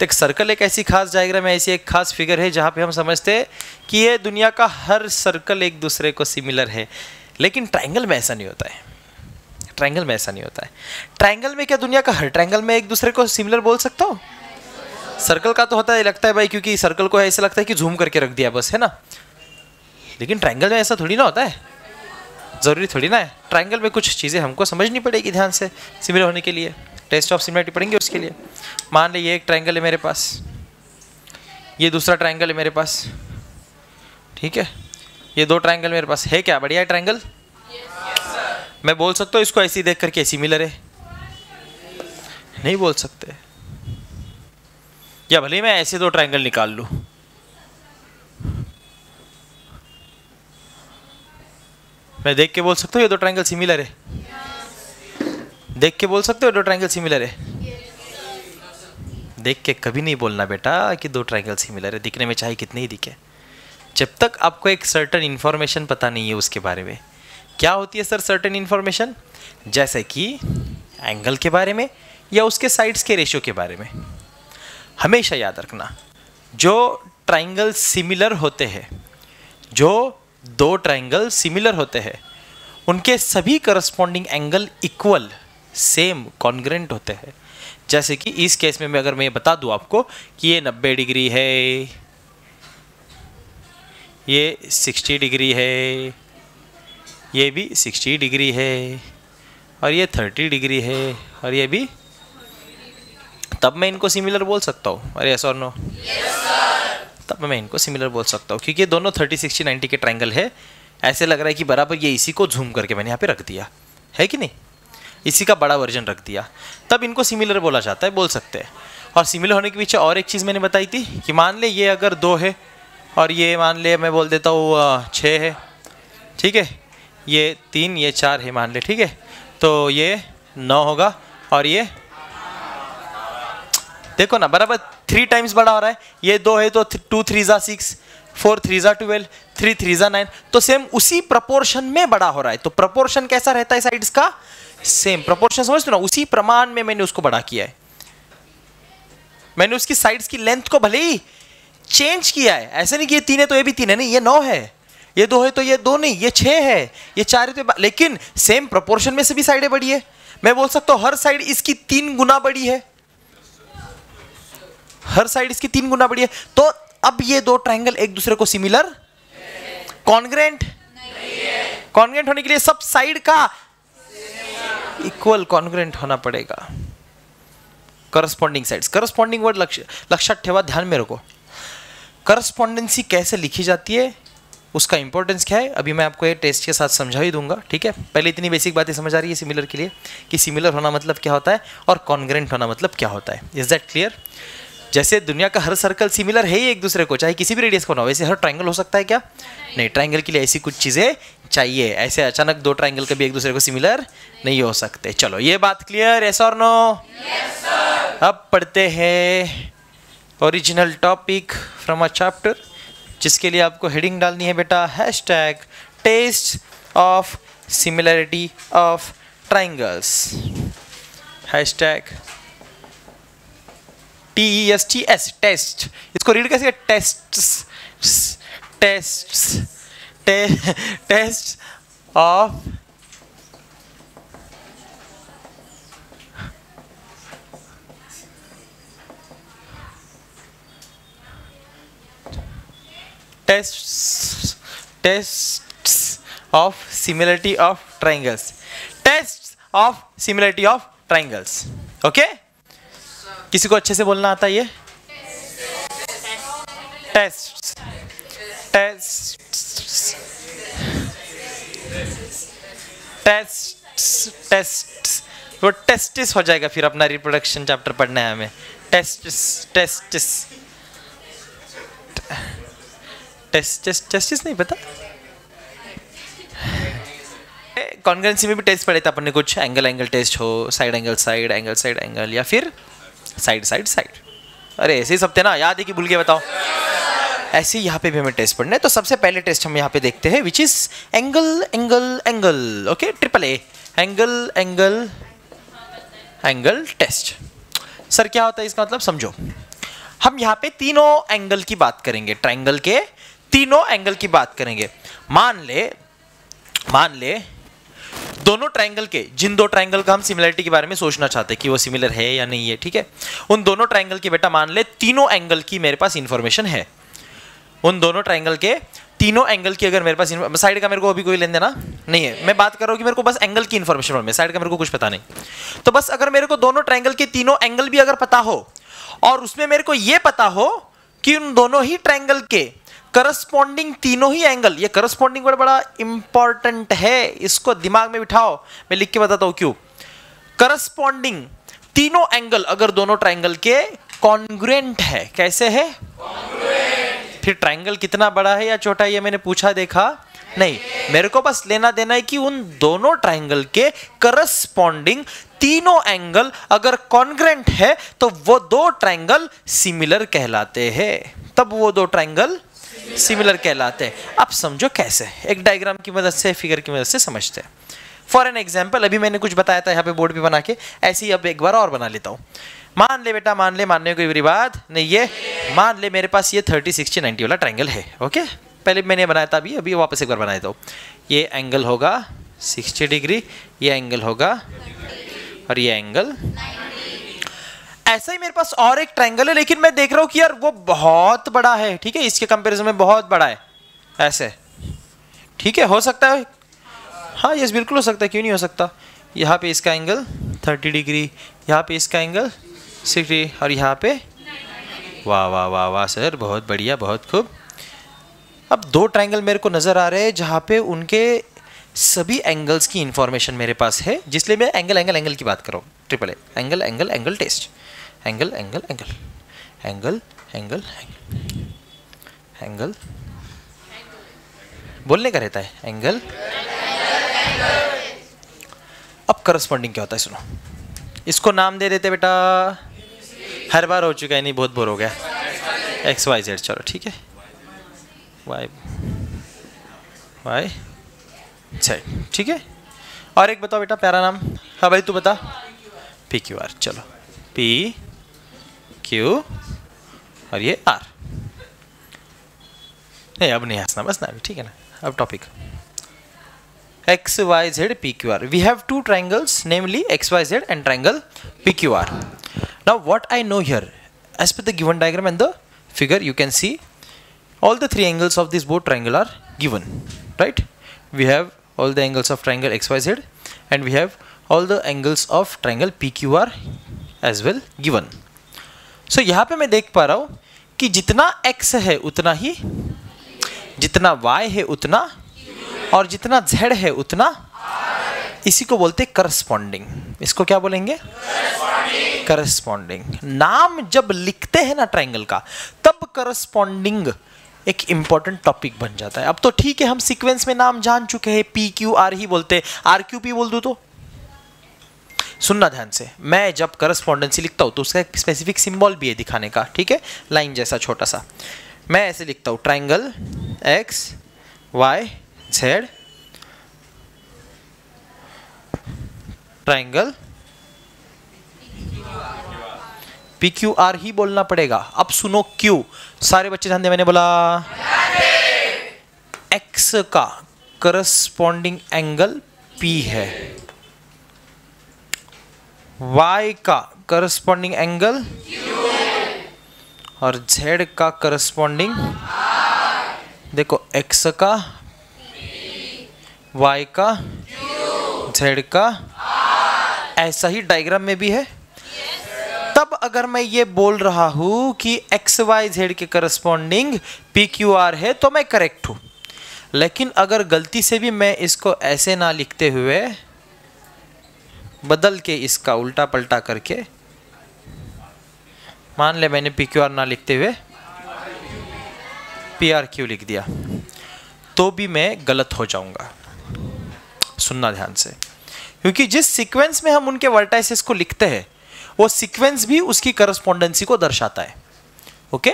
एक सर्कल एक ऐसी खास डायग्राम है ऐसी एक खास फिगर है जहाँ पे हम समझते हैं कि ये दुनिया का हर सर्कल एक दूसरे को सिमिलर है। लेकिन ट्रायंगल में ऐसा नहीं होता है। ट्रायंगल में ऐसा नहीं होता है। ट्रायंगल में क्या दुनिया का हर ट्रायंगल में एक दूसरे को सिमिलर बोल सकता हो? सर्कल का तो होता है, लगता है भाई, क्योंकि सर्कल को ऐसा लगता है कि झूम करके रख दिया बस, है ना? लेकिन ट्रायंगल में ऐसा थोड़ी ना होता है। ज़रूरी थोड़ी ना है। ट्रायंगल में कुछ चीज़ें हमको समझनी पड़ेगी ध्यान से सिमिलर होने के लिए। टेस्ट ऑफ़ सिमिलरिटी पढ़ेंगे उसके लिए। मान लीजिए ये एक ट्रायंगल है मेरे पास। ये दूसरा ट्राइंगल है मेरे पास। ठीक है? ये दो ट्राइंगल मेरे पास। है क्या? बढ़िया है ट्रायंगल मैं बोल सकता हूँ इसको ऐसी देख करके सिमिलर है? नहीं बोल सकते। या भले मैं ऐसे दो ट्राइंगल निकाल लूँ। मैं देख के बोल सकता हूँ ये दो ट्राइंगल सिमिलर है। देख के बोल सकते हो दो ट्राइंगल सिमिलर है? देख के कभी नहीं बोलना बेटा कि दो ट्राइंगल सिमिलर है। दिखने में चाहे कितने ही दिखे। जब तक आपको एक सर्टन इन्फॉर्मेशन पता नहीं है उसके बारे में। क्या होती है सर सर्टन इन्फॉर्मेशन जैसे कि एंगल के बारे में या उसके साइड्स के रेशियो के बारे में। हमेशा याद रखना, जो ट्राइंगल सिमिलर होते हैं, जो दो ट्राइंगल सिमिलर होते हैं। उनके सभी corresponding angle equal same congruent होते हैं। जैसे कि इस केस में मैं अगर मैं बता दूँ आपको कि ये 90 डिग्री है, ये 60 डिग्री है, ये भी 60 डिग्री है, और ये 30 डिग्री है, और ये भी, तब मैं इनको सिमिलर बोल सकता हूँ। अरे यस और नो तब मैं इनको सिमिलर बोल सकता हूँ, क्योंकि ये दोनों 30 60 90 के ट्रायंगल है। ऐसे लग रहा है कि बराबर ये इसी को झूम करके मैंने यहाँ पे रख दिया। है कि नहीं? इसी का बड़ा वर्जन रख दिया। तब इनको सिमिलर बोला जाता है, बोल सकते हैं। और सिमिलर होने के पीछे और एक चीज़ मैंने बताई थी कि मान ले ये अगर दो है, और ये मान ले मैं बोल देता हूँ छः है, ठीक है? ये तीन, ये चार है मान ले, ठीक है? तो ये नौ होगा, और ये देखो ना, बराबर थ्री टाइम्स बड़ा हो रहा है। ये दो है तो टू थ्री ज़ा सिक्स फोर थ्री ज़ा ट्वेल्व थ्री थ्री ज़ा नाइन तो सेम उसी प्रपोर्शन में बड़ा हो रहा है। तो प्रपोर्शन कैसा रहता है साइड्स का? सेम प्रोपोर्शन समझते ना? उसी प्रमाण में मैंने उसको बड़ा किया है। मैंने उसकी साइड्स की लेंथ को भले ही चेंज किया है। ऐसे नहीं कि ये तीन है तो ये भी तीन है। नहीं, ये नौ है। ये दो है तो ये दो नहीं, ये छह है। ये चार है तो लेकिन सेम प्रपोर्शन में से भी साइडें बड़ी है। मैं बोल सकता हूँ हर साइड इसकी तीन गुना बड़ी है। हर साइड इसकी तीन गुना बड़ी है। तो अब ये दो ट्राइंगल एक दूसरे को सिमिलर कॉन्ग्रेंट कॉन्ग्रेंट होने के लिए सब साइड का इक्वल कॉन्ग्रेंट होना पड़ेगा। करस्पॉन्डिंग साइड्स करस्पॉन्डिंग वर्ड लक्ष्य ठेवा ध्यान में रखो। करस्पॉन्डेंसी कैसे लिखी जाती है, उसका इंपॉर्टेंस क्या है? अभी मैं आपको ये टेस्ट के साथ समझा ही दूँगा, ठीक है? पहले इतनी बेसिक बातें समझ आ रही है सिमिलर के लिए कि सिमिलर होना मतलब क्या होता है और कॉन्ग्रेंट होना मतलब क्या होता है। इज़ दैट क्लियर जैसे दुनिया का हर सर्कल सिमिलर है ही एक दूसरे को चाहे किसी भी रेडियस को ना वैसे हर ट्राइंगल हो सकता है क्या? नहीं। नहीं ट्राइंगल के लिए ऐसी कुछ चीज़ें चाहिए। ऐसे अचानक दो ट्राइंगल कभी एक दूसरे को सिमिलर नहीं नहीं हो सकते। चलो ये बात क्लियर एस और नो अब पढ़ते हैं original topic from a chapter जिसके लिए आपको हेडिंग डालनी है बेटा। Hash tag test of similarity of triangles hash tag T E S T S test इसको रीड कैसे test test test of test test of similarity of triangles test of similarity of triangles okay किसी को अच्छे से बोलना आता है ये? टेस्ट टेस्ट टेस्ट टेस्ट वो टेस्टिस हो जाएगा फिर अपना रिप्रोडक्शन चैप्टर पढ़ना है हमें. टेस्टिस टेस्टिस टेस्टिस टेस्टिस नहीं पता? कॉन्ग्रेंसी में भी टेस्ट पढ़े थे अपन ने कुछ. एंगल एंगल टेस्ट हो side angle side angle side angle या फिर साइड साइड साइड। अरे, ऐसे ही सब थे ना, याद है कि भूल के बताओ। ऐसे यहाँ पे भी हमें टेस्ट पढ़ना है। तो सबसे पहले टेस्ट हम यहाँ पे देखते हैं which is angle angle angle okay triple A angle angle angle test sir क्या होता है इसका मतलब? समझो। हम यहाँ पे तीनों एंगल की बात करेंगे ट्राइंगल के। तीनों एंगल की बात करेंगे। मान ले मान ले दोनों ट्रायंगल के, जिन दो ट्रायंगल का हम सिमिलरिटी के बारे में सोचना चाहते हैं कि वो सिमिलर है या नहीं है, ठीक है? उन दोनों ट्रायंगल की बेटा मान ले, तीनों एंगल की मेरे पास इंफॉर्मेशन है। उन दोनों ट्रायंगल के, तीनों एंगल की अगर मेरे पास साइड का मेरे को अभी कोई लेन देना नहीं है। मैं बात कर रहा हूँ कि मेरे को बस एंगल की इन्फॉर्मेशन में साइड का मेरे को कुछ पता नहीं। तो बस अगर मेरे को दोनों ट्रायंगल के तीनों एंगल भी अगर पता हो, और उसमें मेरे को यह पता हो कि उन दोनों ही ट्रायंगल के करस्पॉन्डिंग तीनों ही एंगल ये करस्पॉन्डिंग बड़ा बड़ा इंपॉर्टेंट है इसको दिमाग में बिठाओ मैं लिख के बताता हूँ क्यों। करस्पॉन्डिंग तीनों एंगल अगर दोनों ट्राइंगल के कॉन्ग्रेंट है कैसे है? फिर ट्रायंगल कितना बड़ा है या छोटा है ये मैंने पूछा देखा? नहीं। मेरे को बस लेना देना है कि उन दोनों ट्राइंगल के करस्पॉन्डिंग तीनों एंगल अगर कॉन्ग्रेंट है तो वो दो ट्राइंगल सिमिलर कहलाते हैं। तब वो दो ट्रायंगल सिमिलर कहलाते हैं। अब समझो कैसे? एक डायग्राम की मदद से फिगर की मदद से समझते हैं। फॉर एन एग्ज़ाम्पल अभी मैंने कुछ बताया था यहाँ पे बोर्ड पे बना के, ऐसे ही अब एक बार और बना लेता हूँ। मान ले बेटा, मान ले, मानने को बुरी बात नहीं ये मान ले मेरे पास ये थर्टी सिक्सटी नाइन्टी वाला ट्रायंगल है ओके पहले मैंने बनाया था, अभी अभी वापस एक बार बनाया था ये एंगल होगा सिक्सटी डिग्री ये एंगल होगा, और ये एंगल ऐसा ही मेरे पास और एक ट्रायंगल है, लेकिन मैं देख रहा हूँ कि यार वो बहुत बड़ा है। ठीक है, इसके कंपैरिजन में बहुत बड़ा है। ऐसे। ठीक है, हो सकता है। हाँ यस बिल्कुल हो सकता है। क्यों नहीं हो सकता? यहाँ पे इसका एंगल थर्टी डिग्री यहाँ पे इसका एंगल सिक्सटी और यहाँ पे वाह वाह वाह वाह सर बहुत बढ़िया, बहुत खूब। अब दो ट्रायंगल मेरे को नज़र आ रहे हैं, जहाँ पे उनके सभी एंगल्स की इंफॉर्मेशन मेरे पास है, जिसलिए मैं एंगल एंगल एंगल की बात कर triple A angle angle angle test angle angle angle angle angle angle बोलने का रहता है एंगल अब करस्पॉन्डिंग क्या होता है सुनो। इसको नाम दे देते बेटा। हर बार हो चुका है, नहीं, बहुत बोर हो गया। एक्स वाई जेड चलो, ठीक है। वाई वाई जेड ठीक है। और एक बताओ बेटा, प्यारा नाम। हाँ भाई, तू बता। पी क्यू आर चलो। पी क्यू और ये आर नहीं, अब नहीं हंसना, बस ना अभी, ठीक है ना? अब topic X Y Z P Q R we have two triangles namely X Y Z and triangle P Q R now what I know here as per the given diagram and the figure you can see all the three angles of this board triangle are given right we have all the angles of triangle X Y Z and we have all the angles of triangle P Q R as well given so so, यहाँ पे मैं देख पा रहा हूँ कि जितना x है उतना ही जितना y है उतना और जितना z है उतना इसी को बोलते करस्पॉन्डिंग इसको क्या बोलेंगे? करस्पॉन्डिंग नाम जब लिखते हैं ना ट्राइंगल का तब करस्पॉन्डिंग एक इंपॉर्टेंट टॉपिक बन जाता है। अब तो ठीक है हम सीक्वेंस में नाम जान चुके हैं पी क्यू आर ही बोलते हैं। आर क्यू पी बोल दू तो? सुनना ध्यान से। मैं जब करस्पॉन्डेंसी लिखता हूँ तो उसका एक स्पेसिफिक सिंबल भी है दिखाने का, ठीक है? लाइन जैसा, छोटा सा। मैं ऐसे लिखता हूँ triangle X Y Z triangle P Q R ही बोलना पड़ेगा। अब सुनो क्यू सारे बच्चे ध्यान दे, मैंने बोला। एक्स का करस्पॉन्डिंग एंगल पी है। Y का करस्पॉन्डिंग एंगल और z का करस्पॉन्डिंग देखो x का, y का, z का ऐसा ही डायग्राम में भी है। तब अगर मैं ये बोल रहा हूँ कि एक्स वाई जेड के करस्पॉन्डिंग पी क्यू आर है तो मैं करेक्ट हूँ। लेकिन अगर गलती से भी मैं इसको ऐसे ना लिखते हुए बदल के इसका उल्टा पलटा करके, मान ले मैंने पी क्यू आर ना लिखते हुए पी आर क्यू लिख दिया तो भी मैं गलत हो जाऊँगा। सुनना ध्यान से। क्योंकि जिस सीक्वेंस में हम उनके वर्टाइसिस को लिखते हैं, वो सीक्वेंस भी उसकी करस्पॉन्डेंसी को दर्शाता है। ओके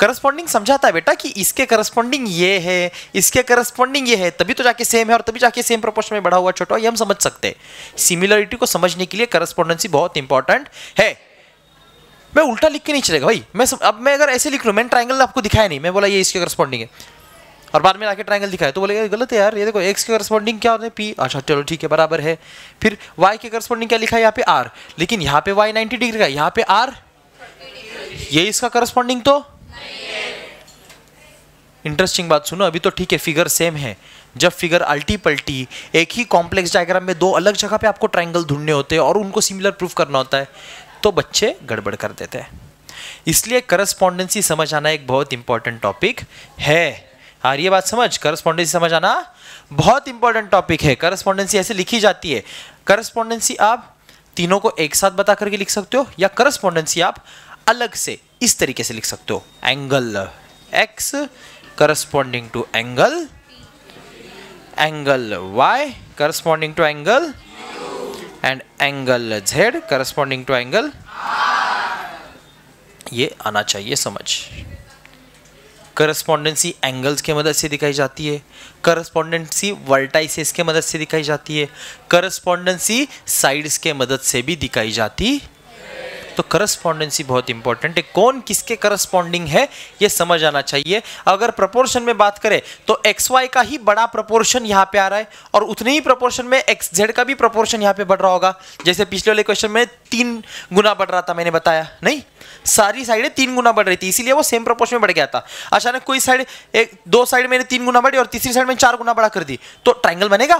करस्पॉन्डिंग समझाता है बेटा कि इसके करस्पॉन्डिंग ये है इसके करस्पॉन्डिंग ये है तभी तो जाके सेम है और तभी जाके सेम प्रोपोर्शन में बढ़ा हुआ छोटा ये हम समझ सकते हैं। सिमिलरिटी को समझने के लिए करस्पॉन्डेंसी बहुत इंपॉर्टेंट है। मैं उल्टा लिख के नहीं चलेगा भाई। मैं सम, अब मैं अगर ऐसे लिख लूँ मैंने ट्राइंगल आपको दिखाया नहीं मैं बोला ये इसके करस्पॉन्डिंग है। और बाद में आके ट्राइंगल दिखाया तो बोलेगा गलत है यार ये देखो एक्स के करस्पॉन्डिंग क्या होता है? पी अच्छा चलो ठीक है बराबर है। फिर वाई के करस्पॉन्डिंग क्या लिखा है? यहाँ पे आर लेकिन यहाँ पे वाई 90 डिग्री का यहाँ पे आर ये इसका करस्पॉन्डिंग तो इंटरेस्टिंग बात सुनो, अभी तो ठीक है फिगर सेम है। जब फिगर अल्टी पल्टी एक ही कॉम्प्लेक्स डायग्राम में दो अलग जगह पे आपको ट्राइंगल ढूँढने होते हैं और उनको सिमिलर प्रूफ करना होता है तो बच्चे गड़बड़ कर देते हैं। इसलिए करस्पॉन्डेंसी समझ आना एक बहुत इंपॉर्टेंट टॉपिक है। आ रही बात समझ? करस्पॉन्डेंसी समझ आना बहुत इंपॉर्टेंट टॉपिक है। करस्पॉन्डेंसी ऐसे लिखी जाती है। करस्पॉन्डेंसी आप तीनों को एक साथ बता करके लिख सकते हो, या करस्पॉन्डेंसी आप अलग से इस तरीके से लिख सकते हो। Angle X corresponding to angle angle y, corresponding to angle and angle z, corresponding to angle. ये आना चाहिए, समझ। करस्पॉन्डेंसी एंगल्स के मदद से दिखाई जाती है। करस्पॉन्डेंसी वर्टाइसेस के मदद से दिखाई जाती है। करस्पॉन्डेंसी साइड्स के मदद से भी दिखाई जाती तो करस्पॉन्डेंसी बहुत इंपॉर्टेंट है। कौन किसके करस्पॉन्डिंग है, ये समझ आना चाहिए। अगर प्रपोर्शन में बात करें तो एक्स वाई का ही बड़ा प्रपोर्शन यहाँ पे आ रहा है और उतने ही प्रपोर्शन में एक्स जेड का भी प्रपोर्शन यहाँ पे बढ़ रहा होगा। जैसे पिछले वाले क्वेश्चन में तीन गुना बढ़ रहा था, मैंने बताया, नहीं? सारी साइडें तीन गुना बढ़ रही थी, इसीलिए वो सेम प्रपोर्शन में बढ़ गया था। अचानक कोई साइड एक, दो साइड मैंने तीन गुना बढ़ी और तीसरी साइड में चार गुना बढ़ा कर दी। तो ट्राइंगल बनेगा?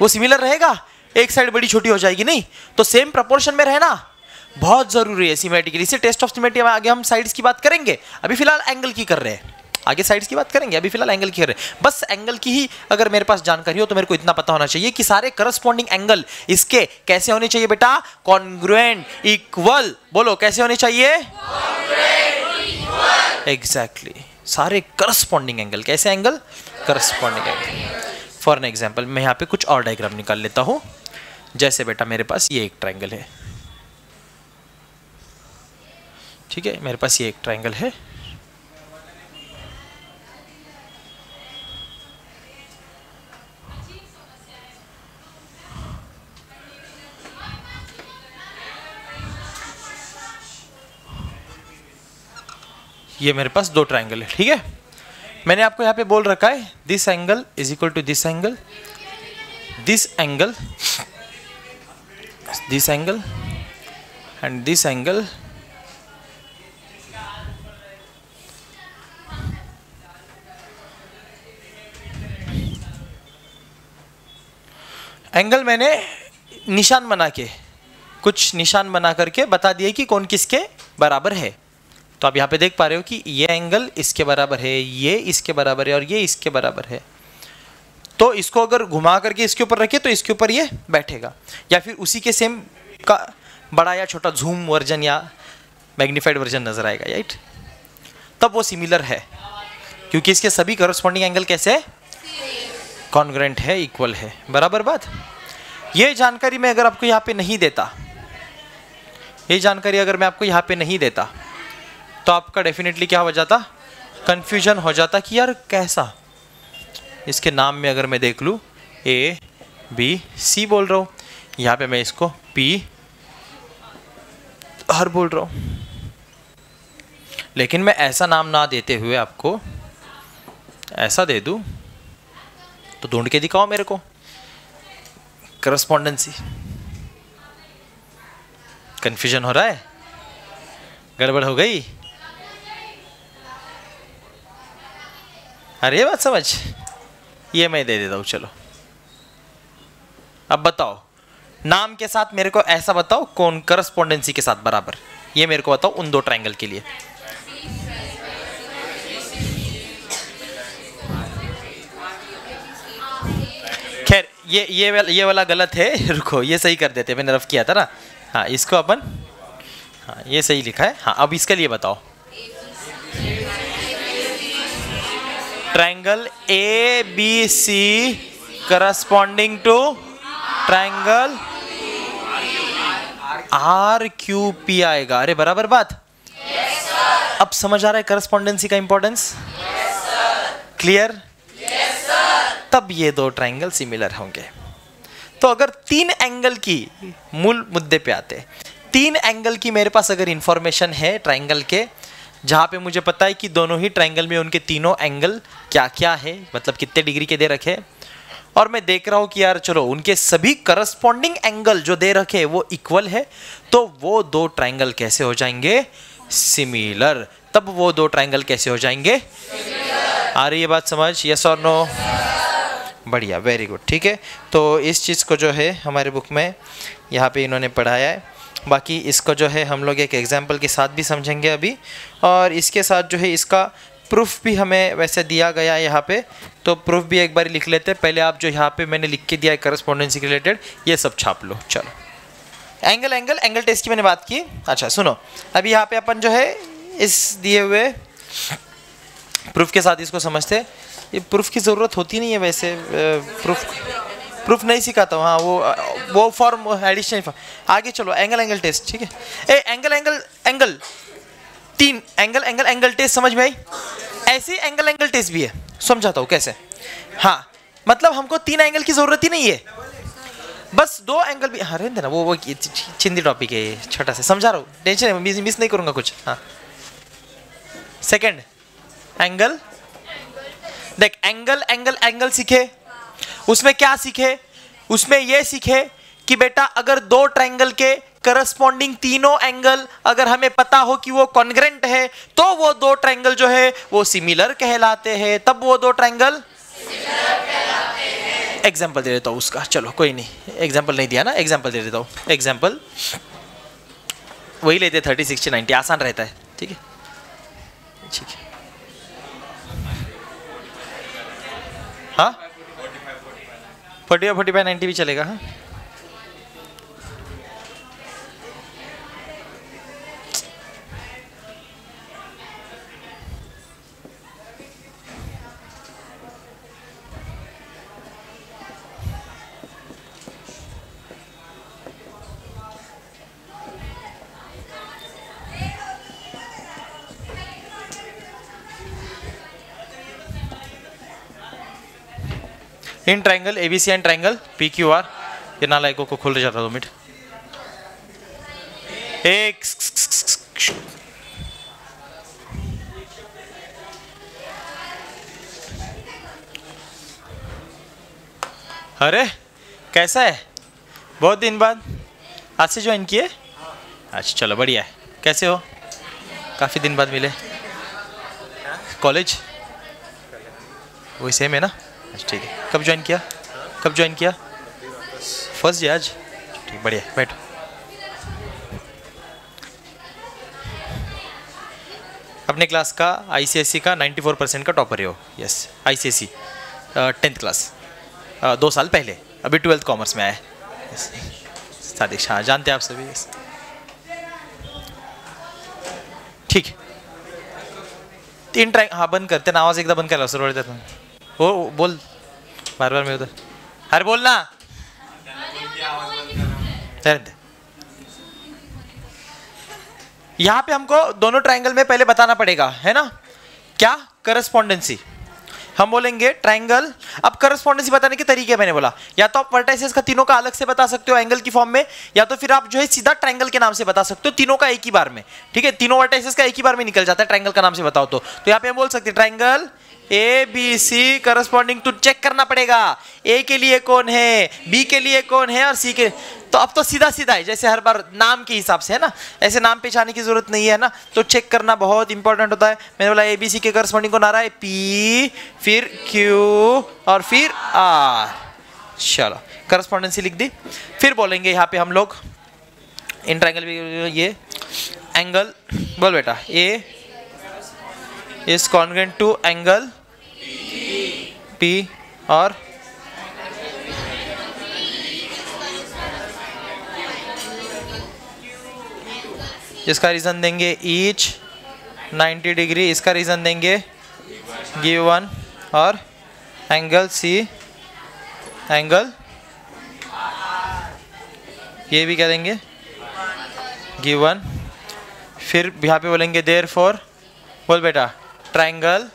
वो सिमिलर रहेगा? एक साइड बड़ी छोटी हो जाएगी, नहीं? तो सेम प्रपोर्शन में रहना। बहुत ज़रूरी है सिमेट्रिकली इसे टेस्ट ऑफ़ सिमेट्री आगे हम साइड्स की बात करेंगे। अभी फ़िलहाल एंगल की कर रहे हैं। आगे साइड्स की बात करेंगे। अभी फ़िलहाल एंगल की कर रहे हैं। बस एंगल की ही अगर मेरे पास जानकारी हो तो मेरे को इतना पता होना चाहिए कि सारे करस्पॉन्डिंग एंगल इसके कैसे होने चाहिए बेटा? कॉन्ग्रुएंट इक्वल बोलो, कैसे होने चाहिए? Exactly exactly. सारे करस्पॉन्डिंग एंगल कैसे angle corresponding angle for an example मैं यहाँ पे कुछ और डायग्राम निकाल लेता हूँ। जैसे बेटा मेरे पास ये एक ट्राइंगल है। ठीक है, मेरे पास ये एक ट्राइंगल है। ये मेरे पास दो ट्राइंगल है, ठीक है? मैंने आपको यहाँ पे बोल रखा है this angle is equal to this angle this angle this angle and this angle angle मैंने निशान बना के, कुछ निशान बना करके बता दिए कि कौन किसके बराबर है। तो आप यहाँ पे देख पा रहे हो कि ये एंगल इसके बराबर है, ये इसके बराबर है और ये इसके बराबर है। तो इसको अगर घुमा करके इसके ऊपर रखे तो इसके ऊपर ये बैठेगा। या फिर उसी के सेम का बड़ा या छोटा झूम वर्जन या मैग्नीफाइड वर्जन नज़र आएगा राइट तब वो सिमिलर है, क्योंकि इसके सभी करस्पॉन्डिंग एंगल कैसे? कॉन्ग्रेंट है इक्वल है। बराबर बात? ये जानकारी मैं अगर आपको यहाँ पे नहीं देता, ये जानकारी अगर मैं आपको यहाँ पे नहीं देता तो आपका डेफिनेटली क्या हो जाता? कन्फ्यूज़न हो जाता कि यार कैसा? इसके नाम में अगर मैं देख लूँ ए बी सी बोल रहा हूँ। यहाँ पे मैं इसको पी हर बोल रहा हूँ। लेकिन मैं ऐसा नाम ना देते हुए आपको ऐसा दे दूँ तो ढूंढ के दिखाओ मेरे को। करस्पॉन्डेंसी कंफ्यूजन हो रहा है? गड़बड़ हो गई? अरे बात समझ। ये मैं दे देता हूँ, चलो। अब बताओ, नाम के साथ मेरे को ऐसा बताओ कौन करस्पॉन्डेंसी के साथ बराबर। ये मेरे को बताओ उन दो ट्रायंगल के लिए। ये ये वाला ये वाला गलत है। रुको ये सही कर देते मैंने रफ किया था ना। हाँ इसको अपन हाँ ये सही लिखा है। हाँ अब इसके लिए बताओ। Triangle A B C corresponding to triangle R Q P आएगा। अरे बराबर बात? Yes, अब समझ आ रहा है करस्पॉन्डेंसी का इंपॉर्टेंस क्लियर तब ये दो ट्राइंगल सिमिलर होंगे। तो अगर तीन एंगल की मूल मुद्दे पे आते, तीन एंगल की मेरे पास अगर इंफॉर्मेशन है ट्राइंगल के, जहाँ पे मुझे पता है कि दोनों ही ट्राइंगल में उनके तीनों एंगल क्या क्या है मतलब कितने डिग्री के दे रखे और मैं देख रहा हूँ कि यार चलो, उनके सभी करस्पॉन्डिंग एंगल जो दे रखे वो इक्वल है तो वो दो ट्राइंगल कैसे हो जाएँगे? सिमिलर तब वो दो ट्राइंगल कैसे हो जाएँगे? आ रही है बात समझ? यस और नो बढ़िया वेरी गुड ठीक है? तो इस चीज़ को जो है हमारे बुक में यहाँ पे इन्होंने पढ़ाया है। बाकी इसको जो है हम लोग एक एग्ज़ाम्पल के साथ भी समझेंगे अभी। और इसके साथ जो है इसका प्रूफ भी हमें वैसे दिया गया है यहाँ पे। तो प्रूफ भी एक बार लिख लेते हैं। पहले आप जो यहाँ पे मैंने लिख के दिया है करस्पॉन्डेंसी के रिलेटेड ये सब छाप लो, चलो। एंगल एंगल एंगल टेस्ट की मैंने बात की। अच्छा सुनो। अभी यहाँ पे अपन जो है इस दिए हुए प्रूफ के साथ इसको समझते ये प्रूफ की ज़रूरत होती नहीं है वैसे प्रूफ प्रूफ नहीं सिखाता हूँ हाँ वो वो फॉर्म एडिशनल फॉर्म आगे चलो एंगल एंगल टेस्ट ठीक है? ए एंगल एंगल एंगल तीन एंगल एंगल एंगल टेस्ट समझ में आई? ऐसे एंगल एंगल टेस्ट भी है, समझाता हूँ कैसे? हाँ मतलब हमको तीन एंगल की ज़रूरत ही नहीं है। बस दो एंगल भी हाँ रहने देना, वो वो चिंदी टॉपिक है, ये छोटा सा, समझा रहा हूँ, टेंशन है मिस नहीं करूँगा कुछ हाँ। सेकेंड एंगल देख एंगल एंगल एंगल सीखे। उसमें क्या सीखे? उसमें यह सीखे कि बेटा, अगर दो ट्रायंगल के करस्पॉन्डिंग तीनों एंगल अगर हमें पता हो कि वो कॉन्ग्रेंट है तो वो दो ट्रायंगल जो है, वो सिमिलर कहलाते हैं। तब वो दो ट्रायंगल एग्ज़ाम्पल दे देता हूँ उसका। चलो, कोई नहीं। एग्ज़ाम्पल नहीं दिया ना? एग्ज़ाम्पल दे देता हूँ। एग्ज़ाम्पल वही लेते थर्टी सिक्सटी नाइनटी आसान रहता है। ठीक है? ठीक है हाँ। फोर्टी और फोर्टी फाइव नाइन्टी भी चलेगा हाँ? In triangle A B C and triangle P Q R ये नालायकों को खुल जाता दो मिनट। एक अरे, कैसा है? बहुत दिन बाद। आज से ज्वाइन किए? अच्छा चलो, बढ़िया है। कैसे हो? काफ़ी दिन बाद मिले। कॉलेज वही सेम है ना? अच्छा ठीक है। कब ज्वाइन किया? कब ज्वाइन किया? फ़र्स्ट डे आज? ठीक, बढ़िया, बैठो। अपने क्लास का आईसीएससी का 94 परसेंट का टॉपर है। हो यस आईसीएससी टेंथ क्लास दो साल पहले, अभी ट्वेल्थ कॉमर्स में आए सादिक शाह जानते हैं आप सभी यस ठीक। तीन ट्रैक हाँ बंद करते ना आवाज़ एकदा बंद करा सर हो बोल बार बार मैं उधर। अरे बोलना यहाँ पे हमको दोनों ट्रायंगल में पहले बताना पड़ेगा है ना? क्या? करस्पॉन्डेंसी हम बोलेंगे ट्रायंगल अब करस्पॉन्डेंसी बताने के तरीके मैंने बोला। या तो आप वर्टाइसेस का तीनों का अलग से बता सकते हो एंगल की फॉर्म में या तो फिर आप जो है सीधा ट्रायंगल के नाम से बता सकते हो तीनों का एक ही बार में। ठीक है? तीनों वर्टाइसेस का एक ही बार में निकल जाता है ट्रायंगल का नाम से बताओ तो, तो यहाँ पे हम बोल सकते हैं triangle A B C corresponding to check करना पड़ेगा। ए के लिए कौन है बी के लिए कौन है और सी के तो अब तो सीधा सीधा है, जैसे हर बार नाम के हिसाब से, है ना? ऐसे नाम पहचाने की ज़रूरत नहीं है ना? तो चेक करना बहुत इंपॉर्टेंट होता है। मैंने बोला ए बी सी के करस्पॉन्डिंग कौन आ रहा है पी फिर क्यू और फिर आर चलो करस्पॉन्डेंसी लिख दी। फिर बोलेंगे यहाँ पे हम लोग। इन ट्राइंगल ये एंगल बोल बेटा ए is congruent to angle P और इसका रीज़न देंगे ईच 90 डिग्री इसका रीज़न देंगे गिव वन और एंगल सी एंगल ये भी क्या देंगे? गिवन फिर यहाँ पे बोलेंगे देर फॉर बोल बेटा। ट्राइंगल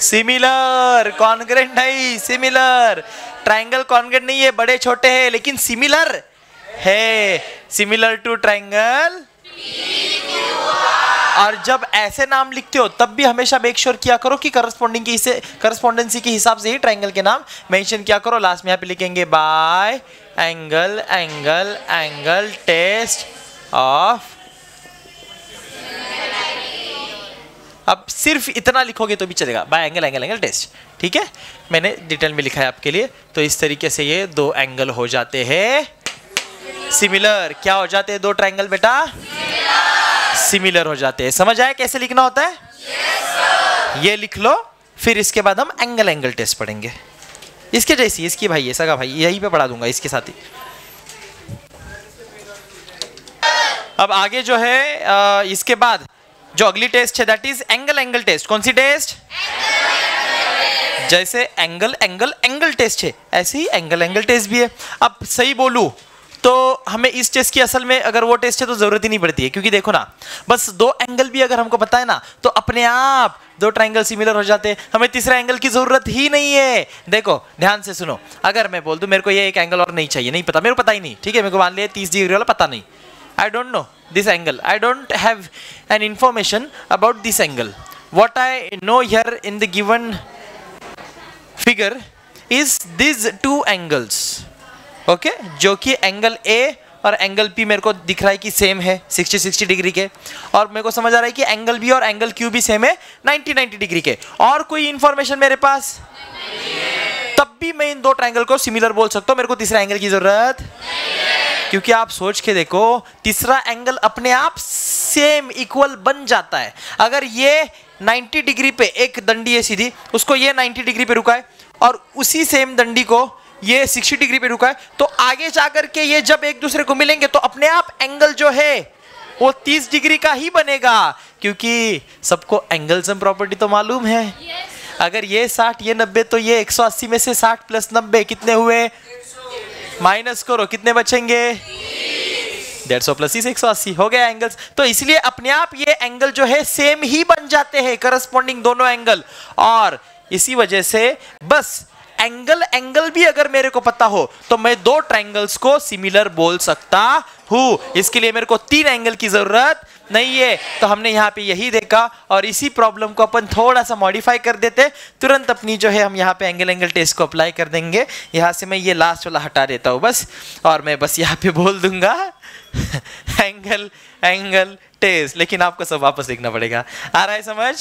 सिमिलर कॉन्ग्रेट नहीं सिमिलर ट्राइंगल कॉन्ग्रेट नहीं है, बड़े छोटे हैं, लेकिन सिमिलर है। सिमिलर टू ट्राइंगल और जब ऐसे नाम लिखते हो, तब भी हमेशा मेक श्योर किया करो कि करस्पॉन्डिंग की से करस्पॉन्डेंसी के हिसाब से ही ट्राइंगल के नाम मेंशन किया करो। लास्ट में यहाँ पे लिखेंगे by angle angle angle test of अब सिर्फ़ इतना लिखोगे तो भी चलेगा। By angle angle angle test ठीक है? मैंने डिटेल में लिखा है आपके लिए। तो इस तरीके से ये दो एंगल हो जाते हैं। सिमिलर क्या हो जाते हैं दो ट्रायंगल बेटा? सिमिलर हो जाते हैं। समझ आया कैसे लिखना होता है? yes, ये लिख लो फिर इसके बाद हम एंगल एंगल टेस्ट पढ़ेंगे। इसके जैसी इसकी भाई है सगा भाई यही पे पढ़ा दूँगा इसके साथ ही। अब आगे जो है इसके बाद जो अगली टेस्ट है that is angle angle test कौन सी टेस्ट जैसे एंगल एंगल एंगल टेस्ट है, ऐसे ही एंगल एंगल टेस्ट भी है। अब सही बोलू तो हमें इस टेस्ट की असल में अगर वो टेस्ट है तो ज़रूरत ही नहीं पड़ती है, क्योंकि देखो ना, बस दो एंगल भी अगर हमको पता है ना तो अपने आप दो ट्रायंगल सिमिलर हो जाते हैं। हमें तीसरा एंगल की ज़रूरत ही नहीं है। देखो, ध्यान से सुनो, अगर मैं बोल दूँ, मेरे को ये एक एंगल और नहीं चाहिए, नहीं पता, मेरे को पता ही नहीं, ठीक है, मेरे को मान लिया, तीस डिग्री वाला पता नहीं। I don't know this angle. I don't have an information about this angle. What i know here in the given figure is these two angles. Okay okay? जो कि एंगल ए और एंगल पी मेरे को दिख रहा है कि same है 60 60 डिग्री के। और मेरे को समझ आ रहा है कि एंगल बी और एंगल क्यू भी सेम है 90 90 डिग्री के। और कोई इंफॉर्मेशन मेरे पास? तब भी मैं इन दो ट्रायंगल को सिमिलर बोल सकता हूँ। मेरे को तीसरा एंगल की ज़रूरत क्योंकि आप सोच के देखो तीसरा एंगल अपने आप सेम इक्वल बन जाता है। अगर ये 90 डिग्री पे एक दंडी है सीधी उसको ये 90 डिग्री पे रुका है और उसी सेम दंडी को ये 60 डिग्री पे रुका है तो आगे जाकर के ये जब एक दूसरे को मिलेंगे तो अपने आप एंगल जो है वो 30 डिग्री का ही बनेगा। क्योंकि सबको एंगल्स प्रॉपर्टी तो मालूम है। Yes. अगर ये 60 ये 90 तो ये 180 में से 60 प्लस 90 कितने हुए? माइनस करो, कितने बचेंगे? डेढ़ सौ प्लस एक सौ अस्सी, हो गया एंगल्स तो इसलिए अपने आप ये एंगल जो है सेम ही बन जाते हैं करस्पॉन्डिंग दोनों एंगल और इसी वजह से, बस एंगल एंगल भी अगर मेरे को पता हो तो मैं दो ट्रायंगल्स को सिमिलर बोल सकता हूँ. इसके लिए मेरे को तीन एंगल की ज़रूरत नहीं है। तो हमने यहाँ पे यही देखा और इसी प्रॉब्लम को अपन थोड़ा सा मॉडिफाई कर देते। तुरंत अपनी जो है हम यहाँ पे एंगल एंगल टेस्ट को अप्लाई कर देंगे। यहाँ से मैं ये लास्ट वाला हटा देता हूँ बस। और मैं बस यहाँ पे बोल दूँगा एंगल एंगल टेस्ट लेकिन आपको सब वापस देखना पड़ेगा। आ रहा है समझ?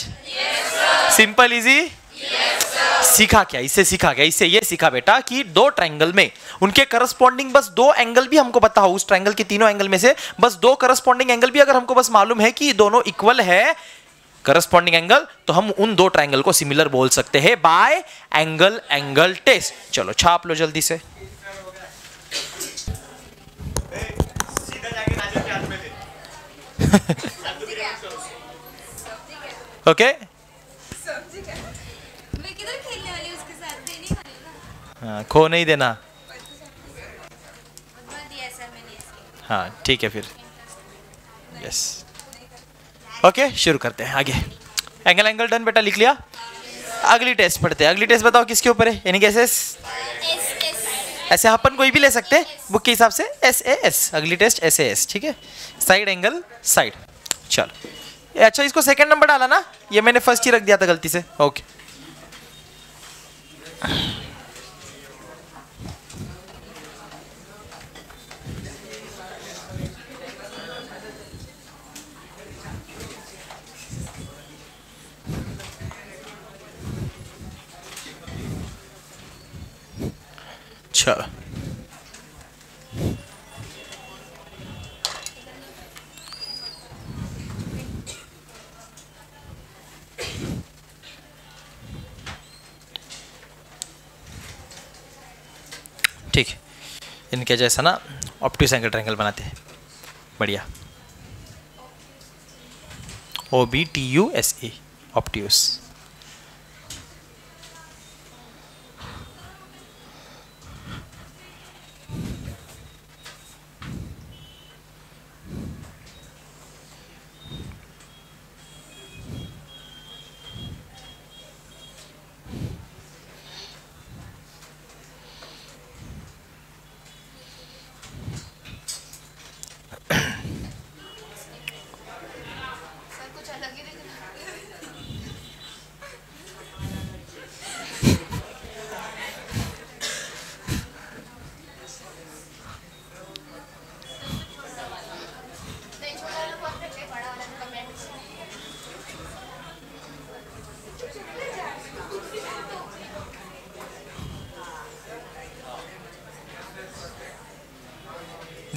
सिंपल इजी सीखा क्या? इससे सीखा क्या? इससे ये सीखा बेटा कि दो ट्रायंगल में, उनके करस्पॉन्डिंग बस दो एंगल भी हमको पता हो, उस ट्रायंगल के तीनों एंगल में से, बस दो करस्पॉन्डिंग एंगल भी अगर हमको बस मालूम है कि दोनों इक्वल है करस्पॉन्डिंग एंगल तो हम उन दो ट्रायंगल को सिमिलर बोल सकते हैं बाय एंगल एंगल टेस्ट चलो, छाप लो जल्दी से। Okay okay? हाँ खो नहीं देना। हाँ ठीक है फिर। यस ओके शुरू करते हैं आगे। एंगल एंगल डन बेटा, लिख लिया। अगली टेस्ट पढ़ते हैं। अगली टेस्ट बताओ किसके ऊपर है? यानी कैसे ऐसे अपन कोई भी ले सकते हैं बुक के हिसाब से एस ए एस अगली टेस्ट एस ए एस ठीक है? साइड एंगल साइड चलो। अच्छा इसको सेकंड नंबर डाला ना? ये मैंने फ़र्स्ट ही रख दिया था गलती से। ओके अच्छा। ठीक इनके जैसा ना ऑप्टिस एंगल ट्रैंगल बनाते हैं। बढ़िया। O B T U S E obtuse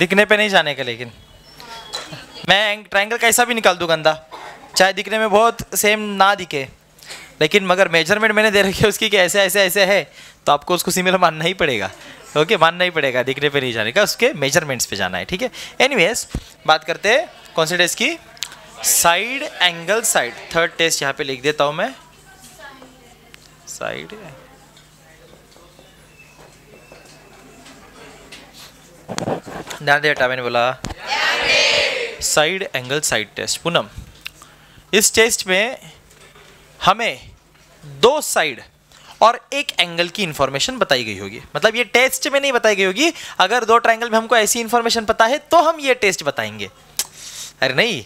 दिखने पे नहीं जाने का लेकिन। मैं ट्रायंगल कैसा भी निकाल दूँ गंदा। चाहे दिखने में बहुत सेम ना दिखे, लेकिन मगर मेज़रमेंट मैंने दे रखी है उसकी कि ऐसे ऐसे ऐसे है तो आपको उसको सिमिलर मानना ही पड़ेगा। ओके मानना ही पड़ेगा दिखने पे नहीं जाने का, उसके मेजरमेंट्स पे जाना है, ठीक है? एनीवेज बात करते हैं कौन से टेस्ट की? Side angle side third test यहाँ पे लिख देता हूँ मैं। साइड ध्यान दे हटा मैंने बोला side angle side test Poonam इस टेस्ट में हमें दो साइड और एक एंगल की इंफॉर्मेशन बताई गई होगी। मतलब ये टेस्ट में नहीं बताई गई होगी। अगर दो ट्रायंगल में हमको ऐसी इंफॉर्मेशन पता है तो हम ये टेस्ट बताएँगे। अरे नहीं।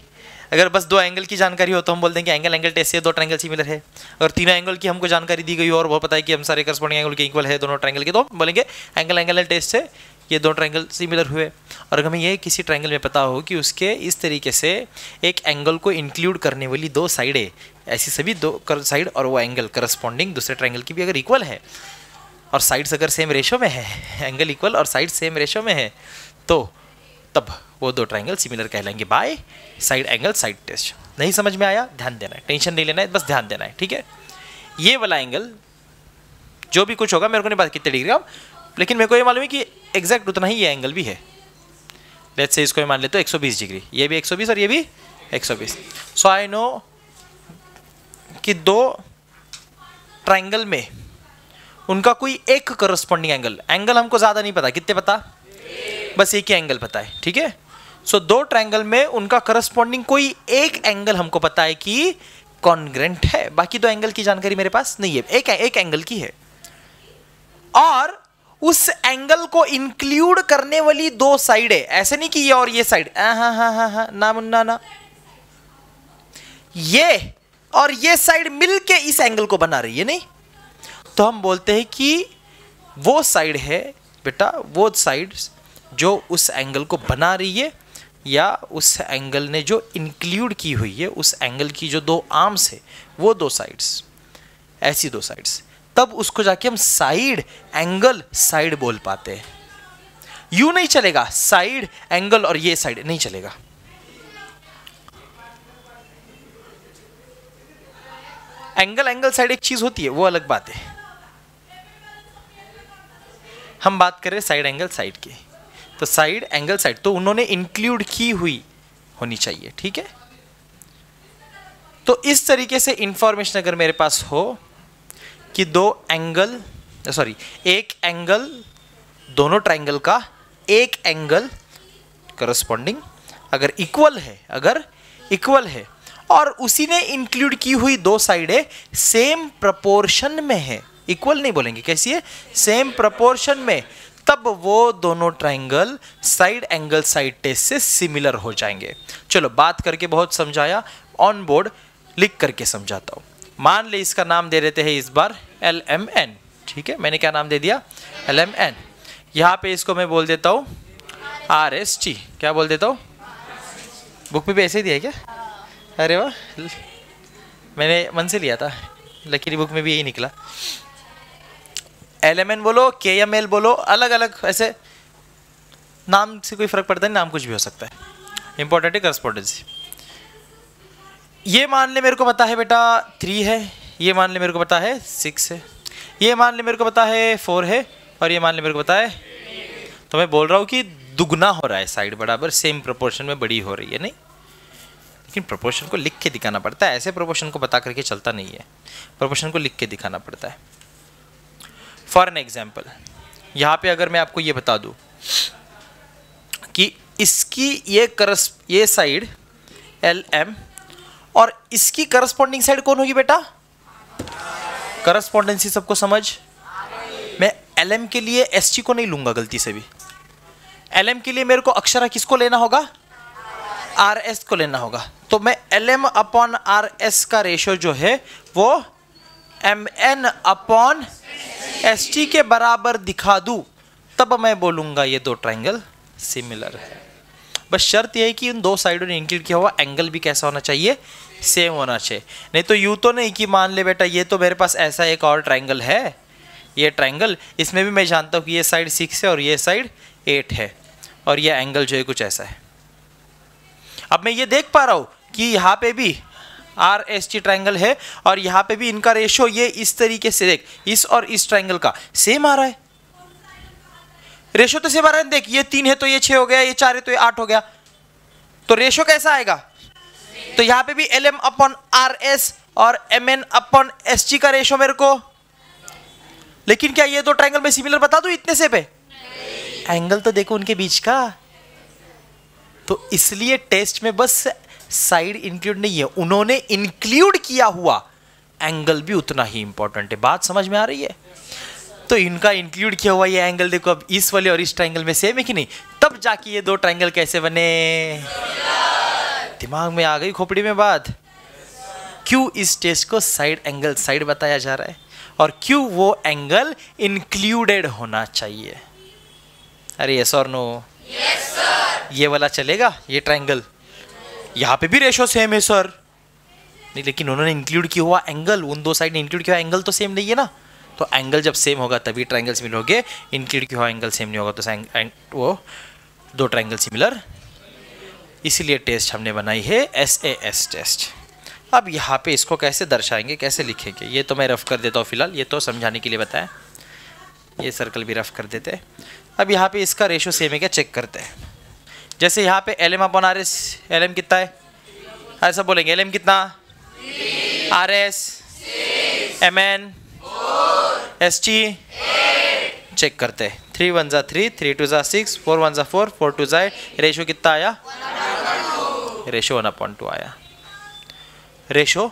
अगर बस दो एंगल की जानकारी हो तो हम बोल देंगे एंगल एंगल टेस्ट से दो ट्रायंगल सिमिलर है। अगर तीनों एंगल की हमको जानकारी दी गई हो और वो पता है कि हम सारे करस्पॉन्डिंग एंगल के इक्वल है, दोनों ट्रायंगल के तो बोलेंगे एंगल एंगल टेस्ट से ये दो ट्रायंगल सिमिलर हुए। और अगर हमें ये किसी ट्रायंगल में पता हो कि उसके इस तरीके से एक एंगल को इंक्लूड करने वाली दो साइडें ऐसी सभी दो साइड और वो एंगल करस्पॉन्डिंग दूसरे ट्रायंगल की भी अगर इक्वल है, और साइड्स अगर सेम रेशो में है एंगल इक्वल और साइड सेम रेशो में है तो तब वो दो triangle similar कहलाएँगे by side angle side test नहीं समझ में आया? ध्यान देना है। टेंशन नहीं लेना है, बस ध्यान देना है, ठीक है? ये वाला एंगल जो भी कुछ होगा, मेरे को नहीं पता कितने डिग्री अब लेकिन मेरे को ये मालूम है कि एग्जैक्ट उतना ही ये एंगल भी है। लेट्स से इसको मान लेते हो 120 डिग्री। ये भी 120 और ये भी 120 सो आई नो कि दो ट्रायंगल में उनका कोई एक करस्पॉन्डिंग एंगल एंगल हमको ज़्यादा नहीं पता। कितने पता? बस एक ही एंगल पता है, ठीक है? सो दो ट्राइंगल में उनका करस्पॉन्डिंग कोई एक एंगल हमको पता है कि कॉन्ग्रेंट है। बाकी दो एंगल की जानकारी मेरे पास नहीं है। एक एक एंगल की है। और उस एंगल को इंक्लूड करने वाली दो साइड है। ऐसे नहीं कि ये और ये साइड हाँ हाँ हाँ हाँ ना मुन्ना ना। ये और ये साइड मिलके इस एंगल को बना रही है नहीं? तो हम बोलते हैं कि वो साइड है, बेटा, वो साइड जो उस एंगल को बना रही है या उस एंगल ने जो इंक्लूड की हुई है, उस एंगल की जो दो आर्म्स है, वो दो साइड्स ऐसी दो साइड्स तब उसको जाके हम साइड एंगल साइड बोल पाते हैं। यू नहीं चलेगा साइड एंगल और ये साइड नहीं चलेगा। एंगल एंगल साइड एक चीज़ होती है, वो अलग बात है। हम बात करें साइड एंगल साइड की। तो साइड एंगल साइड तो उन्होंने इंक्लूड की हुई होनी चाहिए, ठीक है? तो इस तरीके से इंफॉर्मेशन अगर मेरे पास हो कि दो एंगल सॉरी एक एंगल दोनों ट्राइंगल का एक एंगल करस्पॉन्डिंग अगर इक्वल है, अगर इक्वल है, और उसी ने इंक्लूड की हुई दो साइडें सेम प्रपोर्शन में है। इक्वल नहीं बोलेंगे, कैसी है? सेम प्रपोर्शन में। तब वो दोनों triangle side angle side test से सिमिलर हो जाएँगे। चलो, बात करके बहुत समझाया ऑन बोर्ड लिख करके समझाता हूँ। मान ले इसका नाम दे देते हैं इस बार एल एम एन ठीक है? मैंने क्या नाम दे दिया? एल एम एन यहाँ पे इसको मैं बोल देता हूँ आर एस टी क्या बोल देता हूँ? बुक में भी ऐसे ही दिया है क्या? अरे वाह! मैंने मन से लिया था। लकीरी बुक में भी यही निकला। एल एम एन बोलो के एम एल बोलो अलग अलग ऐसे नाम से कोई फ़र्क पड़ता नहीं, नाम कुछ भी हो सकता है। इंपॉर्टेंट है करस्पॉन्डेंसी ये मान ले मेरे को पता है बेटा थ्री है, ये मान ले मेरे को पता है सिक्स है। ये मान ले मेरे को पता है फोर है, और ये मान ले मेरे को पता है तो मैं बोल रहा हूँ कि दुगना हो रहा है साइड बराबर सेम प्रोपोर्शन में बड़ी हो रही है, नहीं? लेकिन प्रोपोर्शन को लिख के दिखाना पड़ता है, ऐसे प्रोपोर्शन को बता करके चलता नहीं है। प्रोपोर्शन को लिख के दिखाना पड़ता है। फॉर एन एग्ज़ाम्पल यहाँ पे अगर मैं आपको ये बता दूँ कि इसकी ये करस, ये साइड एल एम और इसकी करस्पॉन्डिंग साइड कौन होगी बेटा? करस्पॉन्डेंसी सबको समझ? मैं एल एम के लिए एस को नहीं लूँगा, गलती से भी। एल एम के लिए मेरे को अक्षरा किसको लेना होगा? आर एस को लेना होगा। तो मैं L M upon R S का रेशो जो है, वो M N upon S T के बराबर दिखा दूँ। तब मैं बोलूँगा ये दो ट्राइंगल सिमिलर है। बस शर्त यह है कि इन दो साइडों ने इंक्लूड किया हुआ एंगल भी कैसा होना चाहिए सेम होना चाहिए। नहीं तो यूँ तो नहीं कि मान ले बेटा, ये तो मेरे पास ऐसा एक और ट्राइंगल है, ये ट्राइंगल इसमें भी मैं जानता हूँ कि ये साइड सिक्स है और ये साइड एट है और ये एंगल जो है कुछ ऐसा है। अब मैं ये देख पा रहा हूँ कि यहाँ पे भी आर एस टी ट्राइंगल है और यहाँ पे भी इनका रेशो ये इस तरीके से देख, इस और इस ट्राइंगल का सेम आ रहा है। रेशो तो सेम आ रहा देख ये तीन है तो ये छह हो गया, ये चार है तो ये आठ हो गया। तो रेशो कैसा आएगा? तो यहाँ पे भी L M upon R S और M N upon S T का रेशो मेरे को। लेकिन क्या ये दो ट्राइंगल में सिमिलर बता दू इतने से पे? एंगल तो देखो उनके बीच का। तो इसलिए टेस्ट में बस साइड इंक्लूड नहीं है, उन्होंने इंक्लूड किया हुआ। एंगल भी उतना ही इंपॉर्टेंट है। बात समझ में आ रही है? तो इनका इंक्लूड किया हुआ ये एंगल देखो, अब इस वाले और इस ट्राइंगल में सेम है कि नहीं? तब जाके ये दो ट्राइंगल कैसे बने? दिमाग में आ गई खोपड़ी में बात। क्यों इस टेस्ट को साइड एंगल साइड बताया जा रहा है? और क्यों वो एंगल इंक्लूडेड होना चाहिए? अरे यस और नो ये वाला चलेगा, ये ट्राइंगल यहाँ पे भी रेशो सेम है सर नहीं, लेकिन उन्होंने इंक्लूड किया हुआ एंगल उन दो साइड ने इंक्लूड किया एंगल तो सेम नहीं है ना? तो एंगल जब सेम होगा तभी ट्राइंगल सिमिलर होंगे इंक्लूड किया एंगल सेम नहीं होगा तो वो दो ट्राइंगल सिमिलर इसीलिए टेस्ट हमने बनाई है एस ए एस टेस्ट अब यहाँ पे इसको कैसे दर्शाएँगे, कैसे लिखेंगे? ये तो मैं रफ कर देता हूँ फ़िलहाल, ये तो समझाने के लिए बताएँ ये सर्कल भी रफ कर देते अब यहाँ पे इसका रेशो सेम है क्या? चेक करते हैं। जैसे यहाँ पे L M upon R S L M कितना है? ऐसा बोलेंगे एल एम कितना? R S M N S T check करते हैं। थ्री वन ज़ा थ्री थ्री टू ज़ा सिक्स फोर वन ज़ा फोर फोर टू ज़ा रेशो कितना आया? रेशो वन अपॉन टू आया। रेशो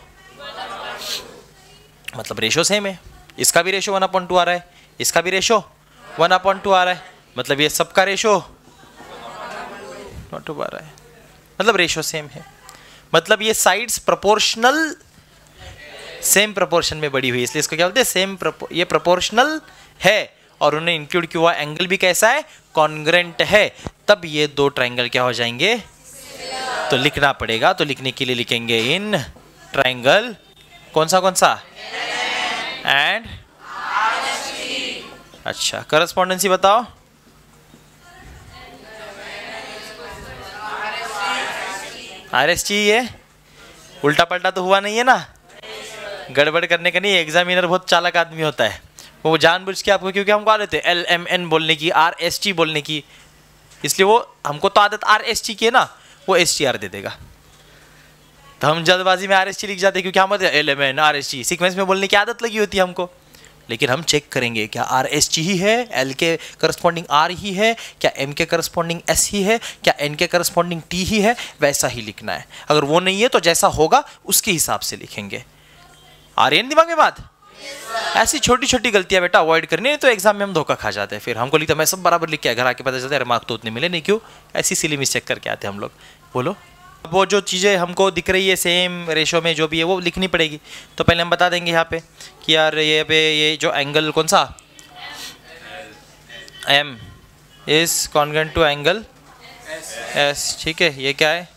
मतलब रेशो सेम है। इसका भी रेशो वन अपॉन टू आ रहा है। इसका भी रेशो वन अपॉन टू आ रहा है। मतलब ये सबका रेशो नॉट टू आ रहा है। मतलब रेशो सेम है। मतलब ये साइड्स प्रोपोर्शनल सेम प्रोपोर्शन में बड़ी हुई इसलिए इसको क्या बोलते हैं? सेम ये प्रोपोर्शनल है और उन्हें इंक्लूड किया हुआ एंगल भी कैसा है? कॉन्ग्रेंट है। तब ये दो ट्राइंगल क्या हो जाएँगे? तो लिखना पड़ेगा। तो लिखने के लिए लिखेंगे इन ट्राइंगल कौन सा कौन सा? एंड अच्छा करस्पॉन्डेंसी बताओ। आर एस ये उल्टा पलटा तो हुआ नहीं है ना? गड़बड़ करने का नहीं एग्जामिनर बहुत चालक आदमी होता है। वो जानबूझ के आपको, क्योंकि हमको आदत है एल एम एन बोलने की आर एस टी बोलने की। इसलिए वो, हमको तो आदत आर एस टी की है ना, वो एस टी आर दे देगा। तो हम जल्दबाजी में आर एस टी लिख जाते हैं, क्योंकि हम L M N R S T sequence में बोलने की आदत लगी होती है हमको। लेकिन हम चेक करेंगे, क्या आर एस टी ही है एल के करस्पॉन्डिंग आर ही है, क्या एम के करस्पॉन्डिंग एस ही है, क्या एन के करस्पॉन्डिंग टी ही है, वैसा ही लिखना है। अगर वो नहीं है तो जैसा होगा, उसके हिसाब से लिखेंगे। आ रही है दिमाग में बात? ऐसी छोटी छोटी गलतियाँ बेटा अवॉइड करनी, नहीं तो एग्ज़ाम में हम धोखा खा जाते हैं। फिर हमको लिखता मैं सब बराबर लिख के घर आके पता चलता है अरे मार्क तो उतने मिले नहीं, क्यों? ऐसी सिली मिस्टेक करके आते हम लोग। बोलो। वो जो चीज़ें हमको दिख रही है सेम रेशो में जो भी है, वो लिखनी पड़ेगी। तो पहले हम बता देंगे यहाँ पे कि यार ये पे ये जो एंगल कौन सा? M is congruent to angle S ठीक है, ये क्या है?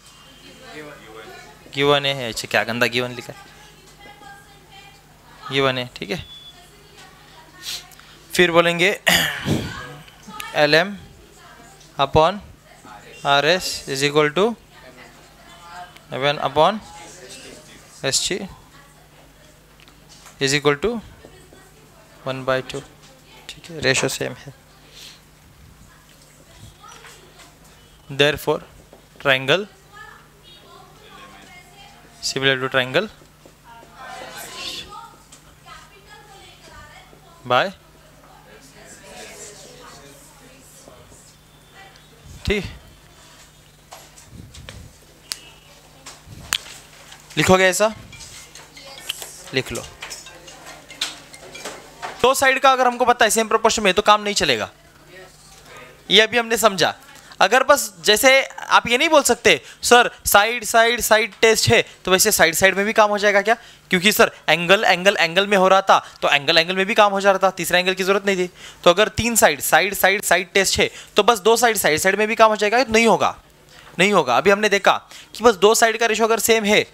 गिवन है अच्छा क्या गंदा गिवन लिखा है? गिवन है ठीक है? फिर बोलेंगे L M upon R S is equal to M N upon S T is equal to one by two ठीक है रेशो सेम है। Therefore triangle similar to triangle by ठीक लिखोगे ऐसा? लिख लो। दो साइड का अगर हमको पता है सेम प्रोपोर्शन में तो काम नहीं चलेगा। ये अभी हमने समझा। अगर बस जैसे आप ये नहीं बोल सकते, sir side side side test है तो वैसे साइड साइड में भी काम हो जाएगा क्या? क्योंकि सर एंगल एंगल एंगल में हो रहा था तो एंगल एंगल में भी काम हो जा रहा था, तीसरा एंगल की ज़रूरत नहीं थी। तो अगर तीन side side side side test है तो बस दो साइड साइड साइड में भी काम हो जाएगा, नहीं होगा। नहीं होगा। अभी हमने देखा कि बस दो साइड का रेशो अगर सेम है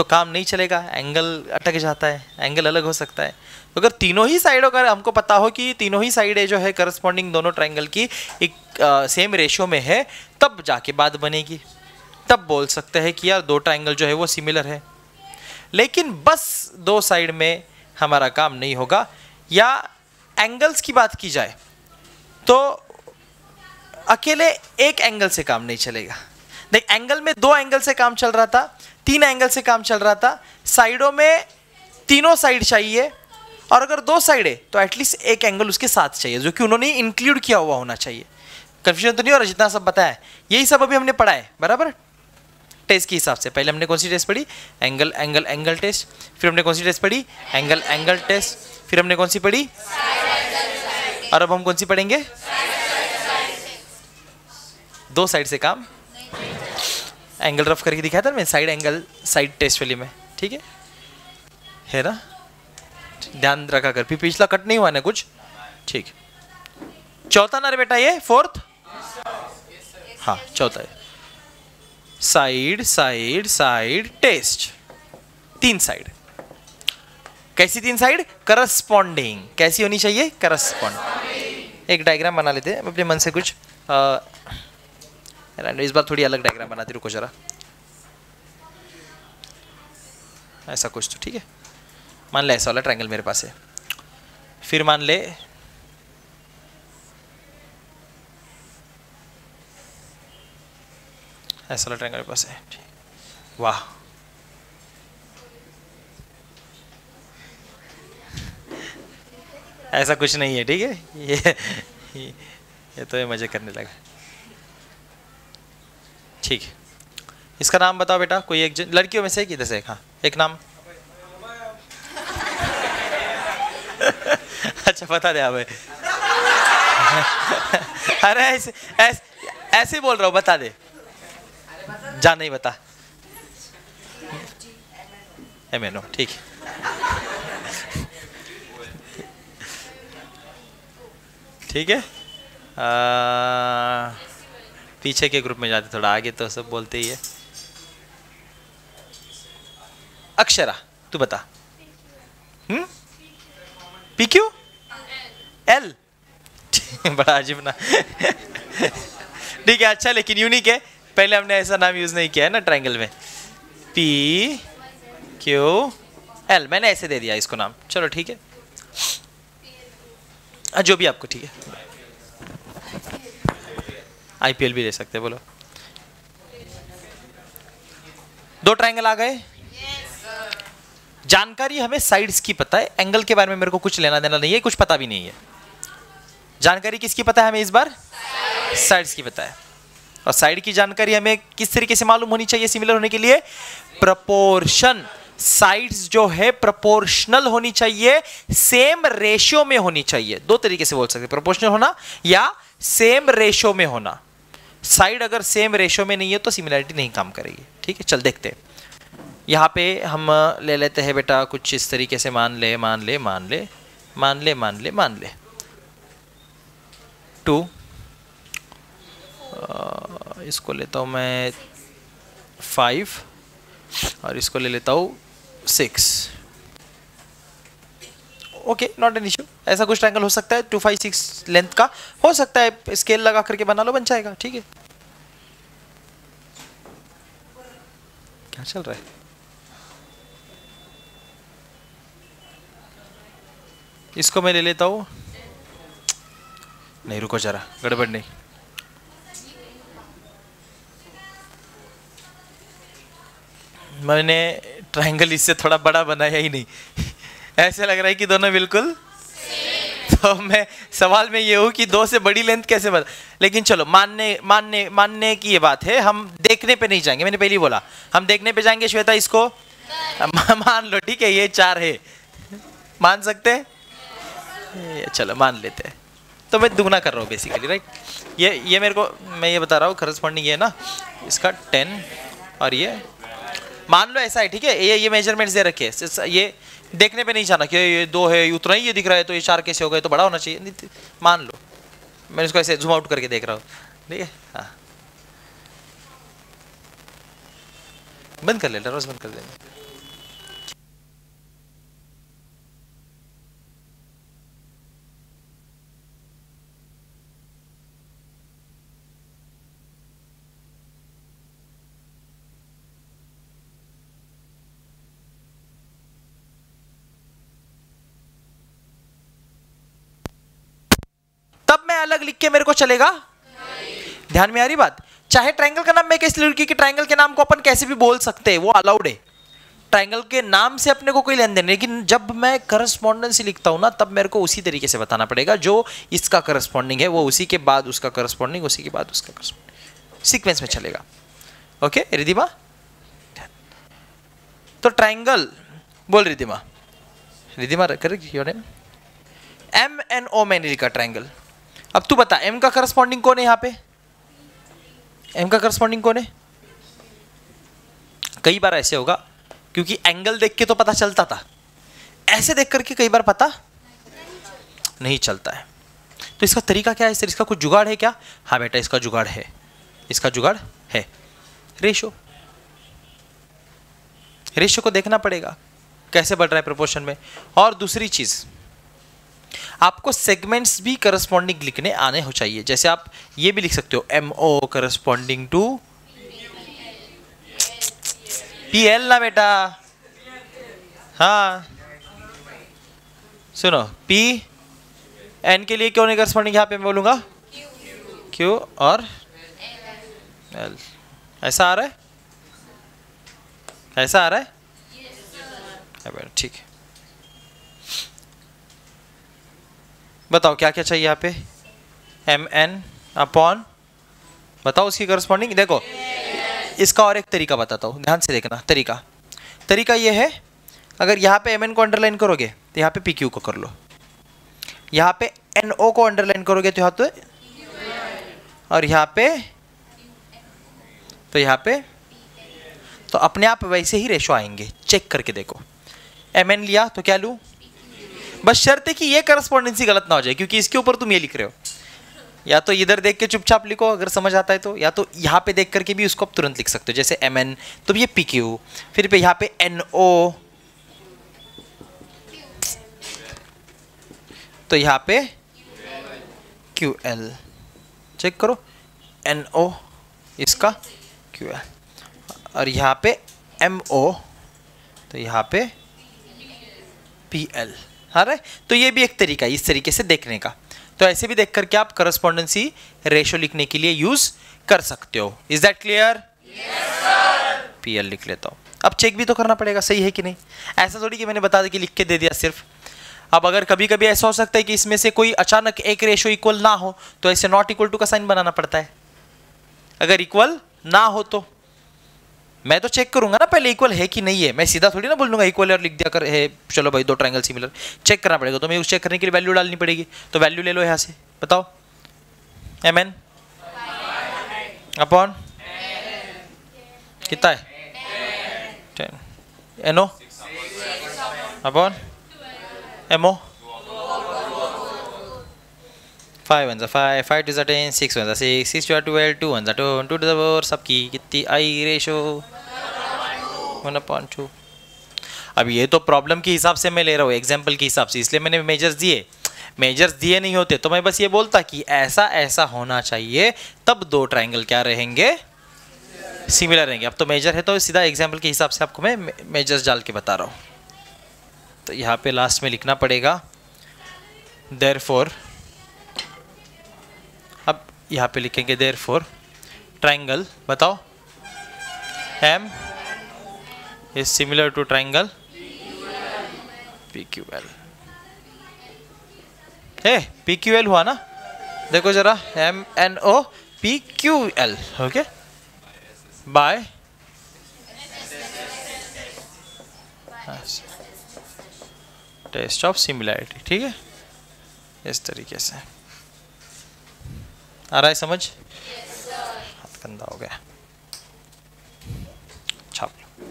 तो काम नहीं चलेगा एंगल अटक जाता है एंगल अलग हो सकता है। तो अगर तीनों ही साइडों का हमको पता हो कि तीनों ही साइडें जो है करस्पॉन्डिंग दोनों ट्रायंगल की एक आ, सेम रेशियो में है तब जाके बात बनेगी। तब बोल सकते हैं कि यार दो ट्राइंगल जो है वो सिमिलर है। लेकिन बस दो साइड में हमारा काम नहीं होगा या एंगल्स की बात की जाए तो अकेले एक एंगल से काम नहीं चलेगा। देख एंगल में दो एंगल से काम चल रहा था तीन एंगल से काम चल रहा था। साइडों में तीनों साइड चाहिए और अगर दो साइड है तो एटलीस्ट एक एंगल उसके साथ चाहिए, जो कि उन्होंने इंक्लूड किया हुआ होना चाहिए। कंफ्यूजन तो नहीं हो रहा जितना सब बताया यही सब अभी हमने पढ़ा है, बराबर? टेस्ट के हिसाब से। पहले हमने कौन सी टेस्ट पढ़ी? एंगल एंगल एंगल टेस्ट फिर हमने कौन सी टेस्ट पढ़ी? एंगल एंगल टेस्ट फिर हमने कौन सी पढ़ी? और अब हम कौन सी पढ़ेंगे? दो साइड से काम। एंगल रफ करके दिखाया था मैं साइड एंगल साइड टेस्ट वाली में ठीक है? है ना? ध्यान रखा कर फिर पिछला कट नहीं हुआ ना कुछ? ठीक। चौथा ना रे बेटा ये फोर्थ हाँ चौथा साइड साइड साइड टेस्ट तीन साइड कैसी तीन साइड करस्पॉन्डिंग कैसी होनी चाहिए? करस्पॉन्ड एक डायग्राम बना लेते हैं अपने मन से कुछ आ, इस बार थोड़ी अलग डायग्राम बनाती, रुको जरा। ऐसा कुछ तो ठीक है? मान ले, ऐसा वाला ट्रायंगल मेरे पास है। फिर मान ले, ऐसा वाला ट्रायंगल मेरे पास है, ठीक। वाह। ऐसा कुछ नहीं है, ठीक है? ये ये तो ये मज़े करने लगा। ठीक। है इसका नाम बताओ बेटा, कोई एक लड़कियों में से किधर से? हाँ एक नाम। अच्छा बता दे हमें अरे, ऐसे ऐसे ऐसे बोल रहा हूँ, बता दे। जा, नहीं बता। एम एन ओ, ठीक। ठीक है। पीछे के ग्रुप में जाते, थोड़ा आगे तो सब बोलते ही है। अक्षरा, तू बता। हम्म? पी क्यू एल बड़ा अजीब ना। ठीक है अच्छा लेकिन यूनिक है। पहले हमने ऐसा नाम यूज़ नहीं किया है ना ट्रायंगल में। पी क्यू एल मैंने ऐसे दे दिया इसको नाम। चलो, ठीक है, जो भी आपको, ठीक है। आईपीएल भी दे सकते हैं, बोलो। दो ट्रायंगल आ गए? जानकारी हमें साइड्स की पता है। एंगल के बारे में मेरे को कुछ लेना देना नहीं है, कुछ पता भी नहीं है। जानकारी किसकी पता है हमें इस बार? साइड्स की पता है। और साइड की जानकारी हमें किस तरीके से मालूम होनी चाहिए सिमिलर होने के लिए? प्रपोर्शन साइड्स जो है प्रपोर्शनल होनी चाहिए सेम रेशियो में होनी चाहिए। दो तरीके से बोल सकते प्रपोर्शनल होना या सेम रेशियो में होना। साइड अगर सेम रेशो में नहीं है तो सिमिलैरिटी नहीं काम करेगी। ठीक है, चल देखते हैं। यहाँ पे हम ले लेते हैं बेटा, कुछ इस तरीके से मान ले मान ले मान ले मान ले मान ले मान ले। टू इसको लेता हूँ मैं फाइव और इसको ले लेता हूँ six okay not an issue ऐसा कुछ ट्रायंगल हो सकता है टू फाइव सिक्स लेंथ का। हो सकता है स्केल लगा करके बना लो, बन जाएगा, ठीक है? क्या चल रहा है? इसको मैं ले लेता हूँ। नहीं, रुको जरा, गड़बड़ नहीं। मैंने ट्रायंगल इससे थोड़ा बड़ा बनाया ही नहीं। ऐसे लग रहा है कि दोनों बिल्कुल तो मैं, सवाल में ये हूँ कि दो से बड़ी लेंथ कैसे बता लेकिन चलो, मानने मानने मानने की ये बात है, हम देखने पे नहीं जाएँगे, मैंने पहले ही बोला, हम देखने पे जाएँगे श्वेता इसको? मान लो, ठीक है, ये चार है। मान सकते हैं? चलो, मान लेते हैं। तो मैं दुगना कर रहा हूँ बेसिकली राइट ये ये मेरे को, मैं ये बता रहा हूँ करस्पॉन्डिंग ये ना, इसका टेन और ये, मान लो ऐसा है, ठीक है? ये ये मेजरमेंट्स दे रखे ये देखने पे नहीं जाना कि ये दो है, ये उतना ही ये दिख रहा है तो ये चार कैसे हो गए तो बड़ा होना चाहिए। मान लो। मैं इसको ऐसे जूम आउट करके देख रहा हूँ। ठीक है? हाँ। बंद कर ले रोज बंद कर देंगे अलग लिख के मेरे को चलेगा? ध्यान में आ रही बात? चाहे ट्रायंगल का नाम मैं कैसे लिखूं कि ट्रायंगल के नाम को अपन कैसे भी बोल सकते हैं, वो अलाउड है। ट्रायंगल के नाम से अपने को कोई लेन देन लेकिन जब मैं करस्पॉन्डेंसी लिखता हूँ ना, तब मेरे को उसी तरीके से बताना पड़ेगा, जो इसका करस्पॉन्डिंग है, वो उसी के बाद उसका करस्पॉन्डिंग उसी के बाद उसका करस्पॉन्डिंग सीक्वेंस में चलेगा। ओके रिधिमा तो ट्रायंगल बोल Ridhima Ridhima correct M N O मैंने लिखा ट्रायंगल अब तू बता एम का करस्पॉन्डिंग कौन है यहाँ पे? एम का करस्पॉन्डिंग कौन है? कई बार ऐसे होगा, क्योंकि एंगल देख के तो पता चलता था। ऐसे देख करके कई बार पता नहीं चलता है। तो इसका तरीका क्या है? सर, इसका कुछ जुगाड़ है क्या? हाँ बेटा, इसका जुगाड़ है। इसका जुगाड़ है। रेशो। रेशो को देखना पड़ेगा, कैसे बढ़ रहा है प्रोपोर्शन में। और दूसरी चीज़ आपको सेगमेंट्स भी करस्पॉन्डिंग लिखने आने हो चाहिए। जैसे आप ये भी लिख सकते हो M O corresponding to P L ना बेटा। हाँ। सुनो पी एन के लिए क्यों नहीं करस्पॉन्डिंग यहाँ पे मैं बोलूँगा? क्यू और एल ऐसा आ रहा है? ऐसा आ रहा है? ठीक है बताओ, क्या क्या चाहिए यहाँ पे? एम एन अपॉन बताओ उसकी करस्पॉन्डिंग देखो, इसका और एक तरीका बताता हूँ, ध्यान से देखना, तरीका। तरीका ये है, अगर यहाँ पे एम एन को अंडरलाइन करोगे तो यहाँ पे पी क्यू को कर लो। यहाँ पे एन ओ को अंडरलाइन करोगे तो यहाँ तो और यहाँ पे तो यहाँ पे तो अपने आप वैसे ही रेशो आएँगे। चेक करके देखो। एम एन लिया तो क्या लूँ? बस शर्त है कि ये करस्पॉन्डेंसी गलत ना हो जाए, क्योंकि इसके ऊपर तुम ये लिख रहे हो। या तो इधर देख के चुपचाप लिखो, अगर समझ आता है तो या तो यहाँ पे देख करके भी उसको आप तुरंत लिख सकते हो, जैसे एम एन तो ये पी क्यू फिर पे यहाँ पे एन ओ तो यहाँ पे क्यू एल चेक करो एन ओ इसका क्यू एल और यहाँ पे एम ओ तो यहाँ पे पी एल हाँ रहे तो ये भी एक तरीका है इस तरीके से देखने का। तो ऐसे भी देख करके आप करस्पॉन्डेंसी रेशो लिखने के लिए यूज़ कर सकते हो। Is that clear P L लिख लेता हूँ। अब चेक भी तो करना पड़ेगा, सही है कि नहीं? ऐसा थोड़ी कि मैंने बता दिया कि लिख के दे दिया सिर्फ़। अब अगर कभी कभी ऐसा हो सकता है कि इसमें से कोई अचानक एक रेशो इक्वल ना हो तो ऐसे नॉट इक्वल टू का साइन बनाना पड़ता है। अगर इक्वल ना हो तो। मैं तो चेक करूँगा ना पहले इक्वल है कि नहीं है। मैं सीधा थोड़ी ना बोल दूँगा इक्वल और लिख दिया कर, है, चलो भाई, दो ट्रायंगल सिमिलर चेक करना पड़ेगा तो मैं उस चेक करने के लिए वैल्यू डालनी पड़ेगी। तो वैल्यू ले लो यहाँ से, बताओ। एम एन अपॉन कितना है? N upon M O five one five five two ten six one six six two twelve two one two two two four सबकी कितनी आई रेशो वन अपॉन टू अब ये तो प्रॉब्लम के हिसाब से मैं ले रहा हूँ एग्ज़ाम्पल के हिसाब से, इसलिए मैंने मेजर्स दिए। मेजर्स दिए नहीं होते तो मैं बस ये बोलता कि ऐसा ऐसा होना चाहिए, तब दो ट्राइंगल क्या रहेंगे? सिमिलर रहेंगे। अब तो मेजर है तो सीधा एग्ज़ाम्पल के हिसाब से आपको मैं मेजर्स डाल के बता रहा हूँ। तो यहाँ पे लास्ट में लिखना पड़ेगा। देर फोर यहाँ पे लिखेंगे देर फोर ट्राइंगल बताओ। M is similar to triangle P Q L है पी क्यू एल हुआ ना? देखो जरा M N O P Q L okay by test of similarity ठीक है? इस तरीके से। आ रहा है समझ? हाथ गंदा हो गया। छाप लो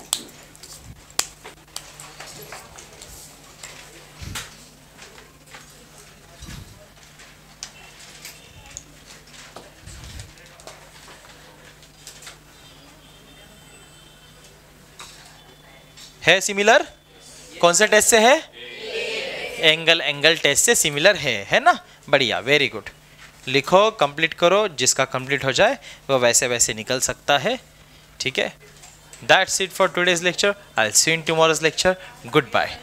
है सिमिलर कौन से टेस्ट से है? एंगल एंगल टेस्ट से सिमिलर है है ना? बढ़िया वेरी गुड लिखो कंप्लीट करो, जिसका कंप्लीट हो जाए, वो वैसे वैसे निकल सकता है। ठीक है? That's it for today's lecture I see in lecture goodbye